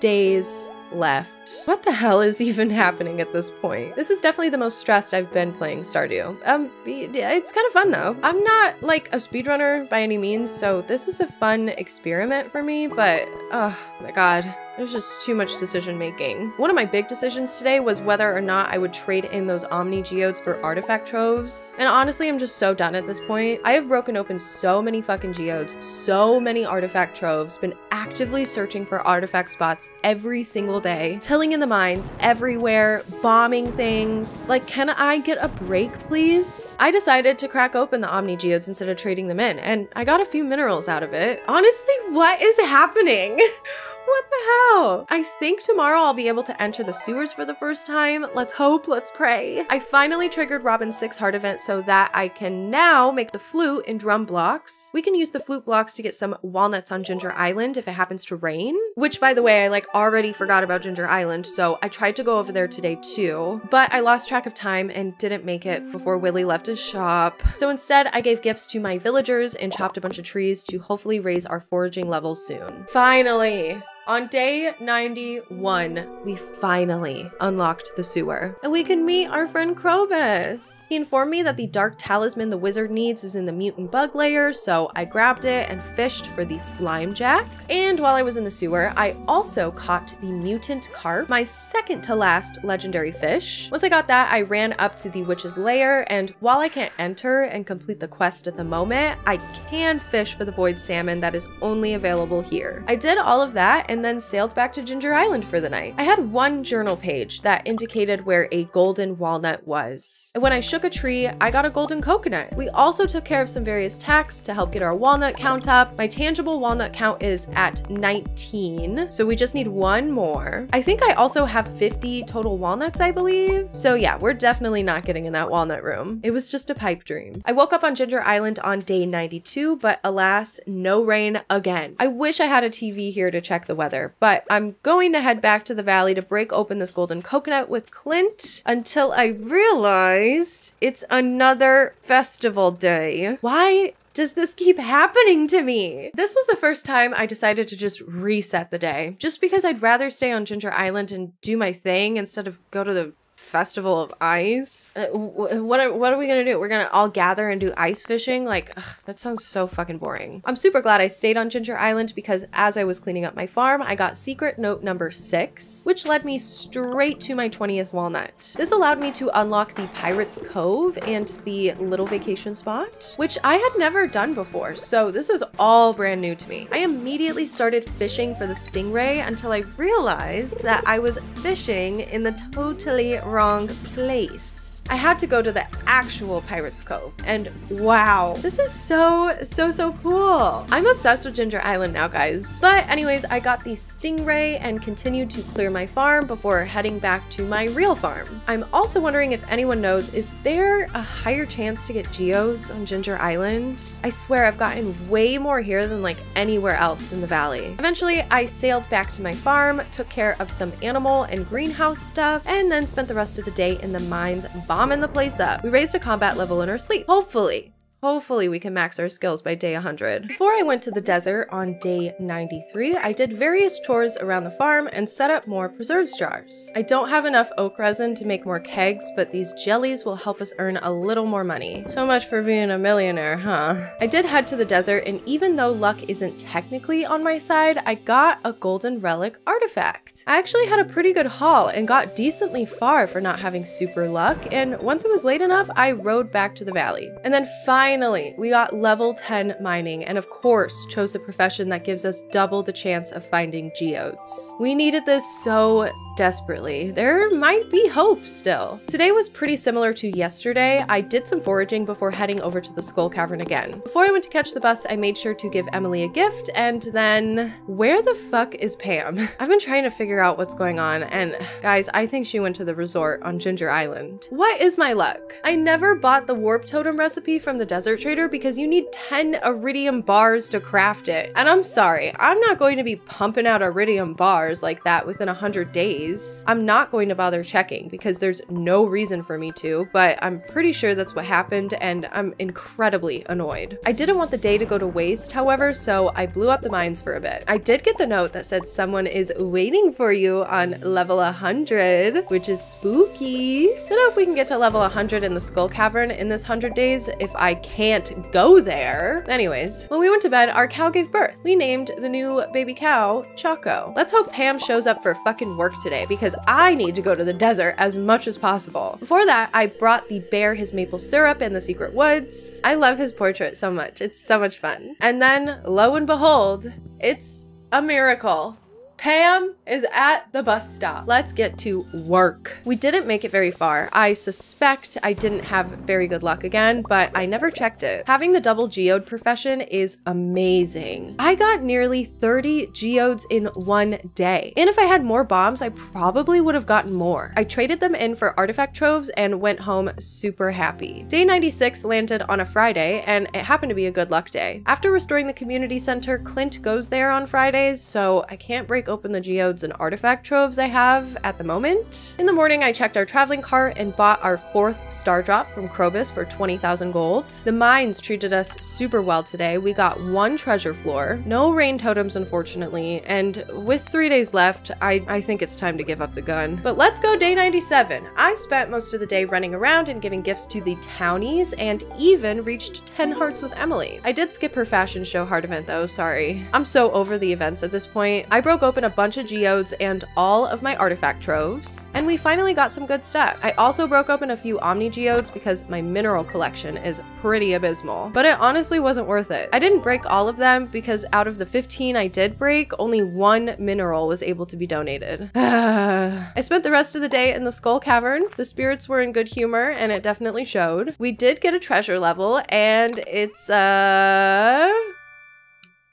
days left. What the hell is even happening at this point? This is definitely the most stressed I've been playing Stardew. Um, it's kind of fun though. I'm not like a speedrunner by any means, so this is a fun experiment for me, but oh my god. There's just too much decision making. One of my big decisions today was whether or not I would trade in those Omni Geodes for artifact troves. And honestly, I'm just so done at this point. I have broken open so many fucking geodes, so many artifact troves, been actively searching for artifact spots every single day, tilling in the mines everywhere, bombing things. Like, can I get a break, please? I decided to crack open the Omni Geodes instead of trading them in, and I got a few minerals out of it. Honestly, what is happening? What the hell? I think tomorrow I'll be able to enter the sewers for the first time. Let's hope, let's pray. I finally triggered Robin's 6 heart event so that I can now make the flute in drum blocks. We can use the flute blocks to get some walnuts on Ginger Island if it happens to rain, which by the way, I like already forgot about Ginger Island, so I tried to go over there today too, but I lost track of time and didn't make it before Willy left his shop. So instead, I gave gifts to my villagers and chopped a bunch of trees to hopefully raise our foraging level soon. Finally! On day 91, we finally unlocked the sewer, and we can meet our friend Krobus. He informed me that the dark talisman the wizard needs is in the mutant bug lair, so I grabbed it and fished for the slime jack. And while I was in the sewer, I also caught the mutant carp, my second to last legendary fish. Once I got that, I ran up to the witch's lair, and while I can't enter and complete the quest at the moment, I can fish for the void salmon that is only available here. I did all of that, and and then sailed back to Ginger Island for the night. I had one journal page that indicated where a golden walnut was. And when I shook a tree, I got a golden coconut. We also took care of some various tasks to help get our walnut count up. My tangible walnut count is at 19, so we just need one more. I think I also have 50 total walnuts, I believe. So yeah, we're definitely not getting in that walnut room. It was just a pipe dream. I woke up on Ginger Island on day 92, but alas, no rain again. I wish I had a TV here to check the weather weather. But I'm going to head back to the valley to break open this golden coconut with Clint until I realized it's another festival day. Why does this keep happening to me? This was the first time I decided to just reset the day, just because I'd rather stay on Ginger Island and do my thing instead of go to the festival of ice. Uh, what are, what are we gonna do? We're gonna all gather and do ice fishing? Like, ugh, that sounds so fucking boring. I'm super glad I stayed on Ginger Island because as I was cleaning up my farm, I got secret note number six, which led me straight to my 20th walnut. This allowed me to unlock the Pirates Cove and the little vacation spot, which I had never done before. So this was all brand new to me. I immediately started fishing for the stingray until I realized that I was fishing in the totally wrong place. I had to go to the actual Pirates Cove. And wow, this is so, so, so cool. I'm obsessed with Ginger Island now, guys. But anyways, I got the Stingray and continued to clear my farm before heading back to my real farm. I'm also wondering if anyone knows, is there a higher chance to get geodes on Ginger Island? I swear I've gotten way more here than like anywhere else in the valley. Eventually, I sailed back to my farm, took care of some animal and greenhouse stuff, and then spent the rest of the day in the mines bombing the place up. We raised a combat level in our sleep. Hopefully, Hopefully we can max our skills by day 100. Before I went to the desert on day 93, I did various chores around the farm and set up more preserves jars. I don't have enough oak resin to make more kegs, but these jellies will help us earn a little more money. So much for being a millionaire, huh? I did head to the desert, and even though luck isn't technically on my side, I got a golden relic artifact. I actually had a pretty good haul and got decently far for not having super luck, and once it was late enough, I rode back to the valley. And then finally Finally, we got level 10 mining and of course chose the profession that gives us double the chance of finding geodes. We needed this so desperately. There might be hope still. Today was pretty similar to yesterday. I did some foraging before heading over to the Skull Cavern again. Before I went to catch the bus, I made sure to give Emily a gift and then where the fuck is Pam? I've been trying to figure out what's going on and guys, I think she went to the resort on Ginger Island. What is my luck? I never bought the warp totem recipe from the desert trader because you need 10 iridium bars to craft it. And I'm sorry, I'm not going to be pumping out iridium bars like that within 100 days days, I'm not going to bother checking because there's no reason for me to, but I'm pretty sure that's what happened and I'm incredibly annoyed. I didn't want the day to go to waste, however, so I blew up the mines for a bit. I did get the note that said someone is waiting for you on level 100, which is spooky. Don't know if we can get to level 100 in the Skull Cavern in this 100 days if I can't go there. Anyways, when we went to bed, our cow gave birth. We named the new baby cow Choco. Let's hope Pam shows up for fucking work today today because I need to go to the desert as much as possible. Before that, I brought the bear his maple syrup in the secret woods. I love his portrait so much. It's so much fun. And then, lo and behold, it's a miracle. Pam is at the bus stop. Let's get to work. We didn't make it very far. I suspect I didn't have very good luck again, but I never checked it. Having the double geode profession is amazing. I got nearly 30 geodes in one day. And if I had more bombs, I probably would have gotten more. I traded them in for artifact troves and went home super happy. Day 96 landed on a Friday, and it happened to be a good luck day. After restoring the community center, Clint goes there on Fridays, so I can't break open the geodes and artifact troves I have at the moment. In the morning, I checked our traveling cart and bought our fourth star drop from Krobus for 20,000 gold. The mines treated us super well today. We got one treasure floor, no rain totems unfortunately, and with three days left, I, I think it's time to give up the gun. But let's go day 97. I spent most of the day running around and giving gifts to the townies and even reached 10 hearts with Emily. I did skip her fashion show heart event though, sorry. I'm so over the events at this point. I broke open a bunch of geodes and all of my artifact troves, and we finally got some good stuff. I also broke open a few Omni geodes because my mineral collection is pretty abysmal, but it honestly wasn't worth it. I didn't break all of them because out of the 15 I did break, only one mineral was able to be donated. I spent the rest of the day in the Skull Cavern. The spirits were in good humor and it definitely showed. We did get a treasure level and it's uh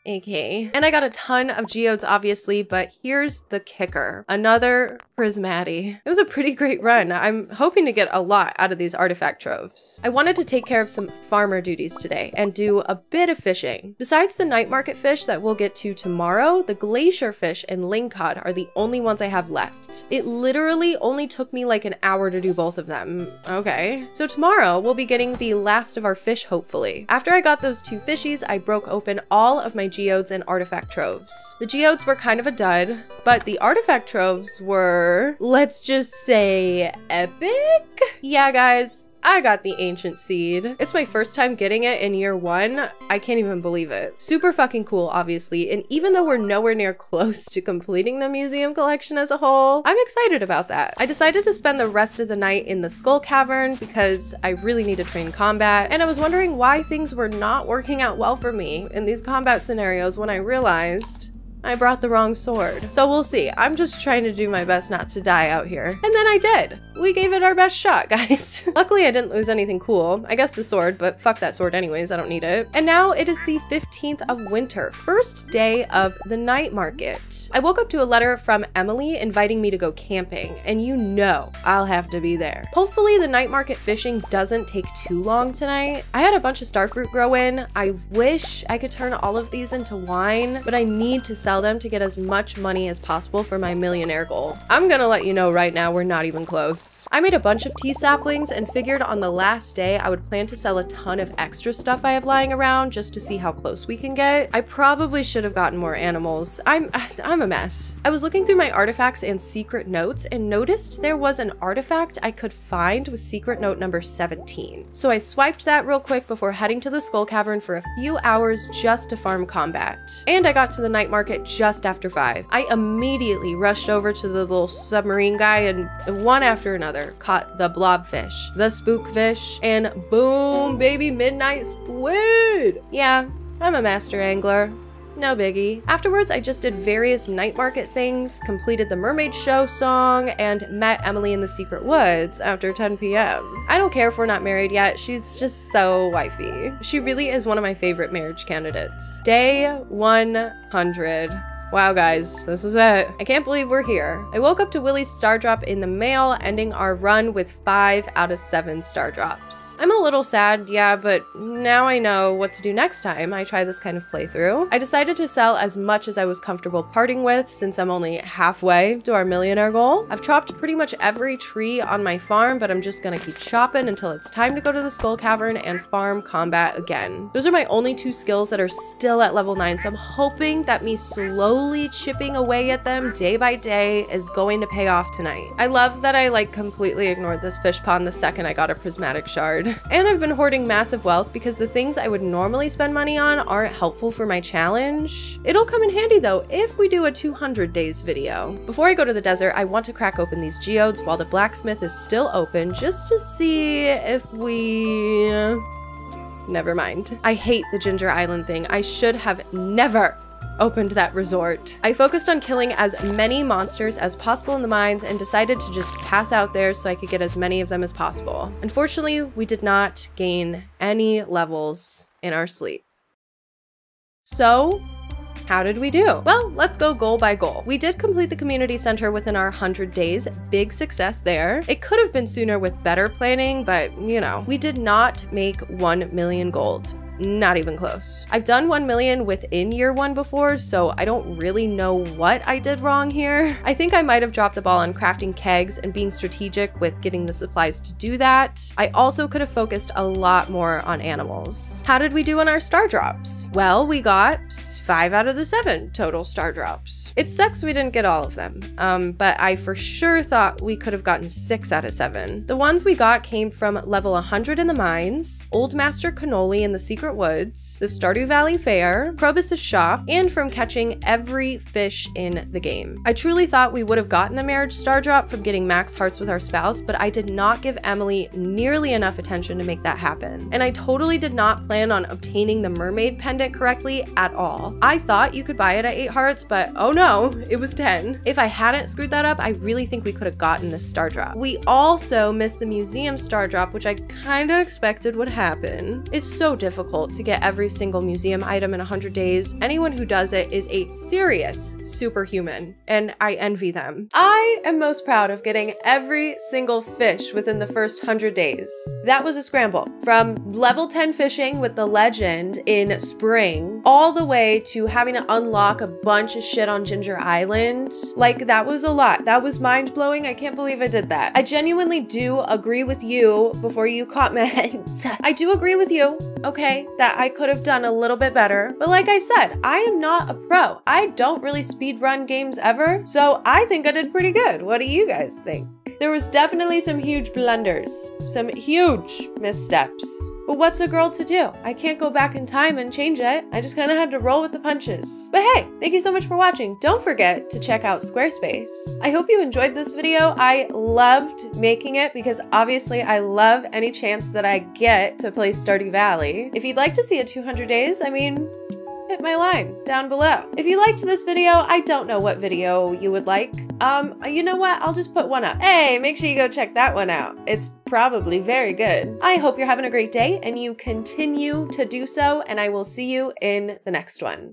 Okay. And I got a ton of geodes, obviously, but here's the kicker. Another prismati. It was a pretty great run. I'm hoping to get a lot out of these artifact troves. I wanted to take care of some farmer duties today and do a bit of fishing. Besides the night market fish that we'll get to tomorrow, the glacier fish and lingcod are the only ones I have left. It literally only took me like an hour to do both of them. Okay. So tomorrow we'll be getting the last of our fish, hopefully. After I got those two fishies, I broke open all of my geodes and artifact troves. The geodes were kind of a dud, but the artifact troves were, let's just say, epic? Yeah, guys, I got the ancient seed. It's my first time getting it in year one. I can't even believe it. Super fucking cool, obviously. And even though we're nowhere near close to completing the museum collection as a whole, I'm excited about that. I decided to spend the rest of the night in the Skull Cavern because I really need to train combat. And I was wondering why things were not working out well for me in these combat scenarios when I realized I brought the wrong sword. So we'll see. I'm just trying to do my best not to die out here. And then I did. We gave it our best shot, guys. Luckily, I didn't lose anything cool. I guess the sword, but fuck that sword anyways. I don't need it. And now it is the 15th of winter, first day of the night market. I woke up to a letter from Emily inviting me to go camping, and you know I'll have to be there. Hopefully, the night market fishing doesn't take too long tonight. I had a bunch of starfruit grow in. I wish I could turn all of these into wine, but I need to sell them to get as much money as possible for my millionaire goal. I'm gonna let you know right now we're not even close. I made a bunch of tea saplings and figured on the last day I would plan to sell a ton of extra stuff I have lying around just to see how close we can get. I probably should have gotten more animals. I'm I'm a mess. I was looking through my artifacts and secret notes and noticed there was an artifact I could find with secret note number 17. So I swiped that real quick before heading to the skull cavern for a few hours just to farm combat. And I got to the night market just after 5. I immediately rushed over to the little submarine guy and one after another caught the blobfish, the spookfish, and boom, baby midnight squid! Yeah, I'm a master angler. No biggie. Afterwards, I just did various night market things, completed the mermaid show song, and met Emily in the secret woods after 10 p.m. I don't care if we're not married yet, she's just so wifey. She really is one of my favorite marriage candidates. Day 100. Wow, guys, this was it. I can't believe we're here. I woke up to Willy's star drop in the mail, ending our run with five out of seven star drops. I'm a little sad, yeah, but now I know what to do next time I try this kind of playthrough. I decided to sell as much as I was comfortable parting with since I'm only halfway to our millionaire goal. I've chopped pretty much every tree on my farm, but I'm just gonna keep chopping until it's time to go to the Skull Cavern and farm combat again. Those are my only two skills that are still at level 9, so I'm hoping that me slowly slowly chipping away at them day by day is going to pay off tonight. I love that I like completely ignored this fish pond the second I got a prismatic shard. And I've been hoarding massive wealth because the things I would normally spend money on aren't helpful for my challenge. It'll come in handy though if we do a 200 days video. Before I go to the desert, I want to crack open these geodes while the blacksmith is still open just to see if we... Never mind. I hate the Ginger Island thing. I should have never opened that resort. I focused on killing as many monsters as possible in the mines and decided to just pass out there so I could get as many of them as possible. Unfortunately, we did not gain any levels in our sleep. So, how did we do? Well, let's go goal by goal. We did complete the community center within our 100 days. Big success there. It could have been sooner with better planning, but you know, we did not make 1 million gold. Not even close. I've done 1 million within year one before, so I don't really know what I did wrong here. I think I might have dropped the ball on crafting kegs and being strategic with getting the supplies to do that. I also could have focused a lot more on animals. How did we do on our star drops? Well, we got 5 out of the 7 total star drops. It sucks we didn't get all of them, um, but I for sure thought we could have gotten 6 out of 7. The ones we got came from level 100 in the mines, Old Master Cannoli in the Secret Secret Woods, the Stardew Valley Fair, Krobus' shop, and from catching every fish in the game. I truly thought we would have gotten the marriage star drop from getting max hearts with our spouse, but I did not give Emily nearly enough attention to make that happen. And I totally did not plan on obtaining the mermaid pendant correctly at all. I thought you could buy it at 8 hearts, but oh no, it was 10. If I hadn't screwed that up, I really think we could have gotten the star drop. We also missed the museum star drop, which I kinda expected would happen. It's so difficult difficult to get every single museum item in 100 days. Anyone who does it is a serious superhuman, and I envy them. I am most proud of getting every single fish within the first 100 days. That was a scramble. From level 10 fishing with the legend in spring, all the way to having to unlock a bunch of shit on Ginger Island. Like, that was a lot. That was mind blowing. I can't believe I did that. I genuinely do agree with you before you caught comment. I do agree with you, okay? That I could have done a little bit better. But like I said, I am not a pro. I don't really speed run games ever, so I think I did pretty good. What do you guys think? There was definitely some huge blunders, some huge missteps. But what's a girl to do? I can't go back in time and change it. I just kind of had to roll with the punches. But hey, thank you so much for watching. Don't forget to check out Squarespace. I hope you enjoyed this video. I loved making it because obviously I love any chance that I get to play Stardew Valley. If you'd like to see a 200 days, I mean, hit my line down below. If you liked this video, I don't know what video you would like. Um, you know what? I'll just put one up. Hey, make sure you go check that one out. It's probably very good. I hope you're having a great day and you continue to do so, and I will see you in the next one.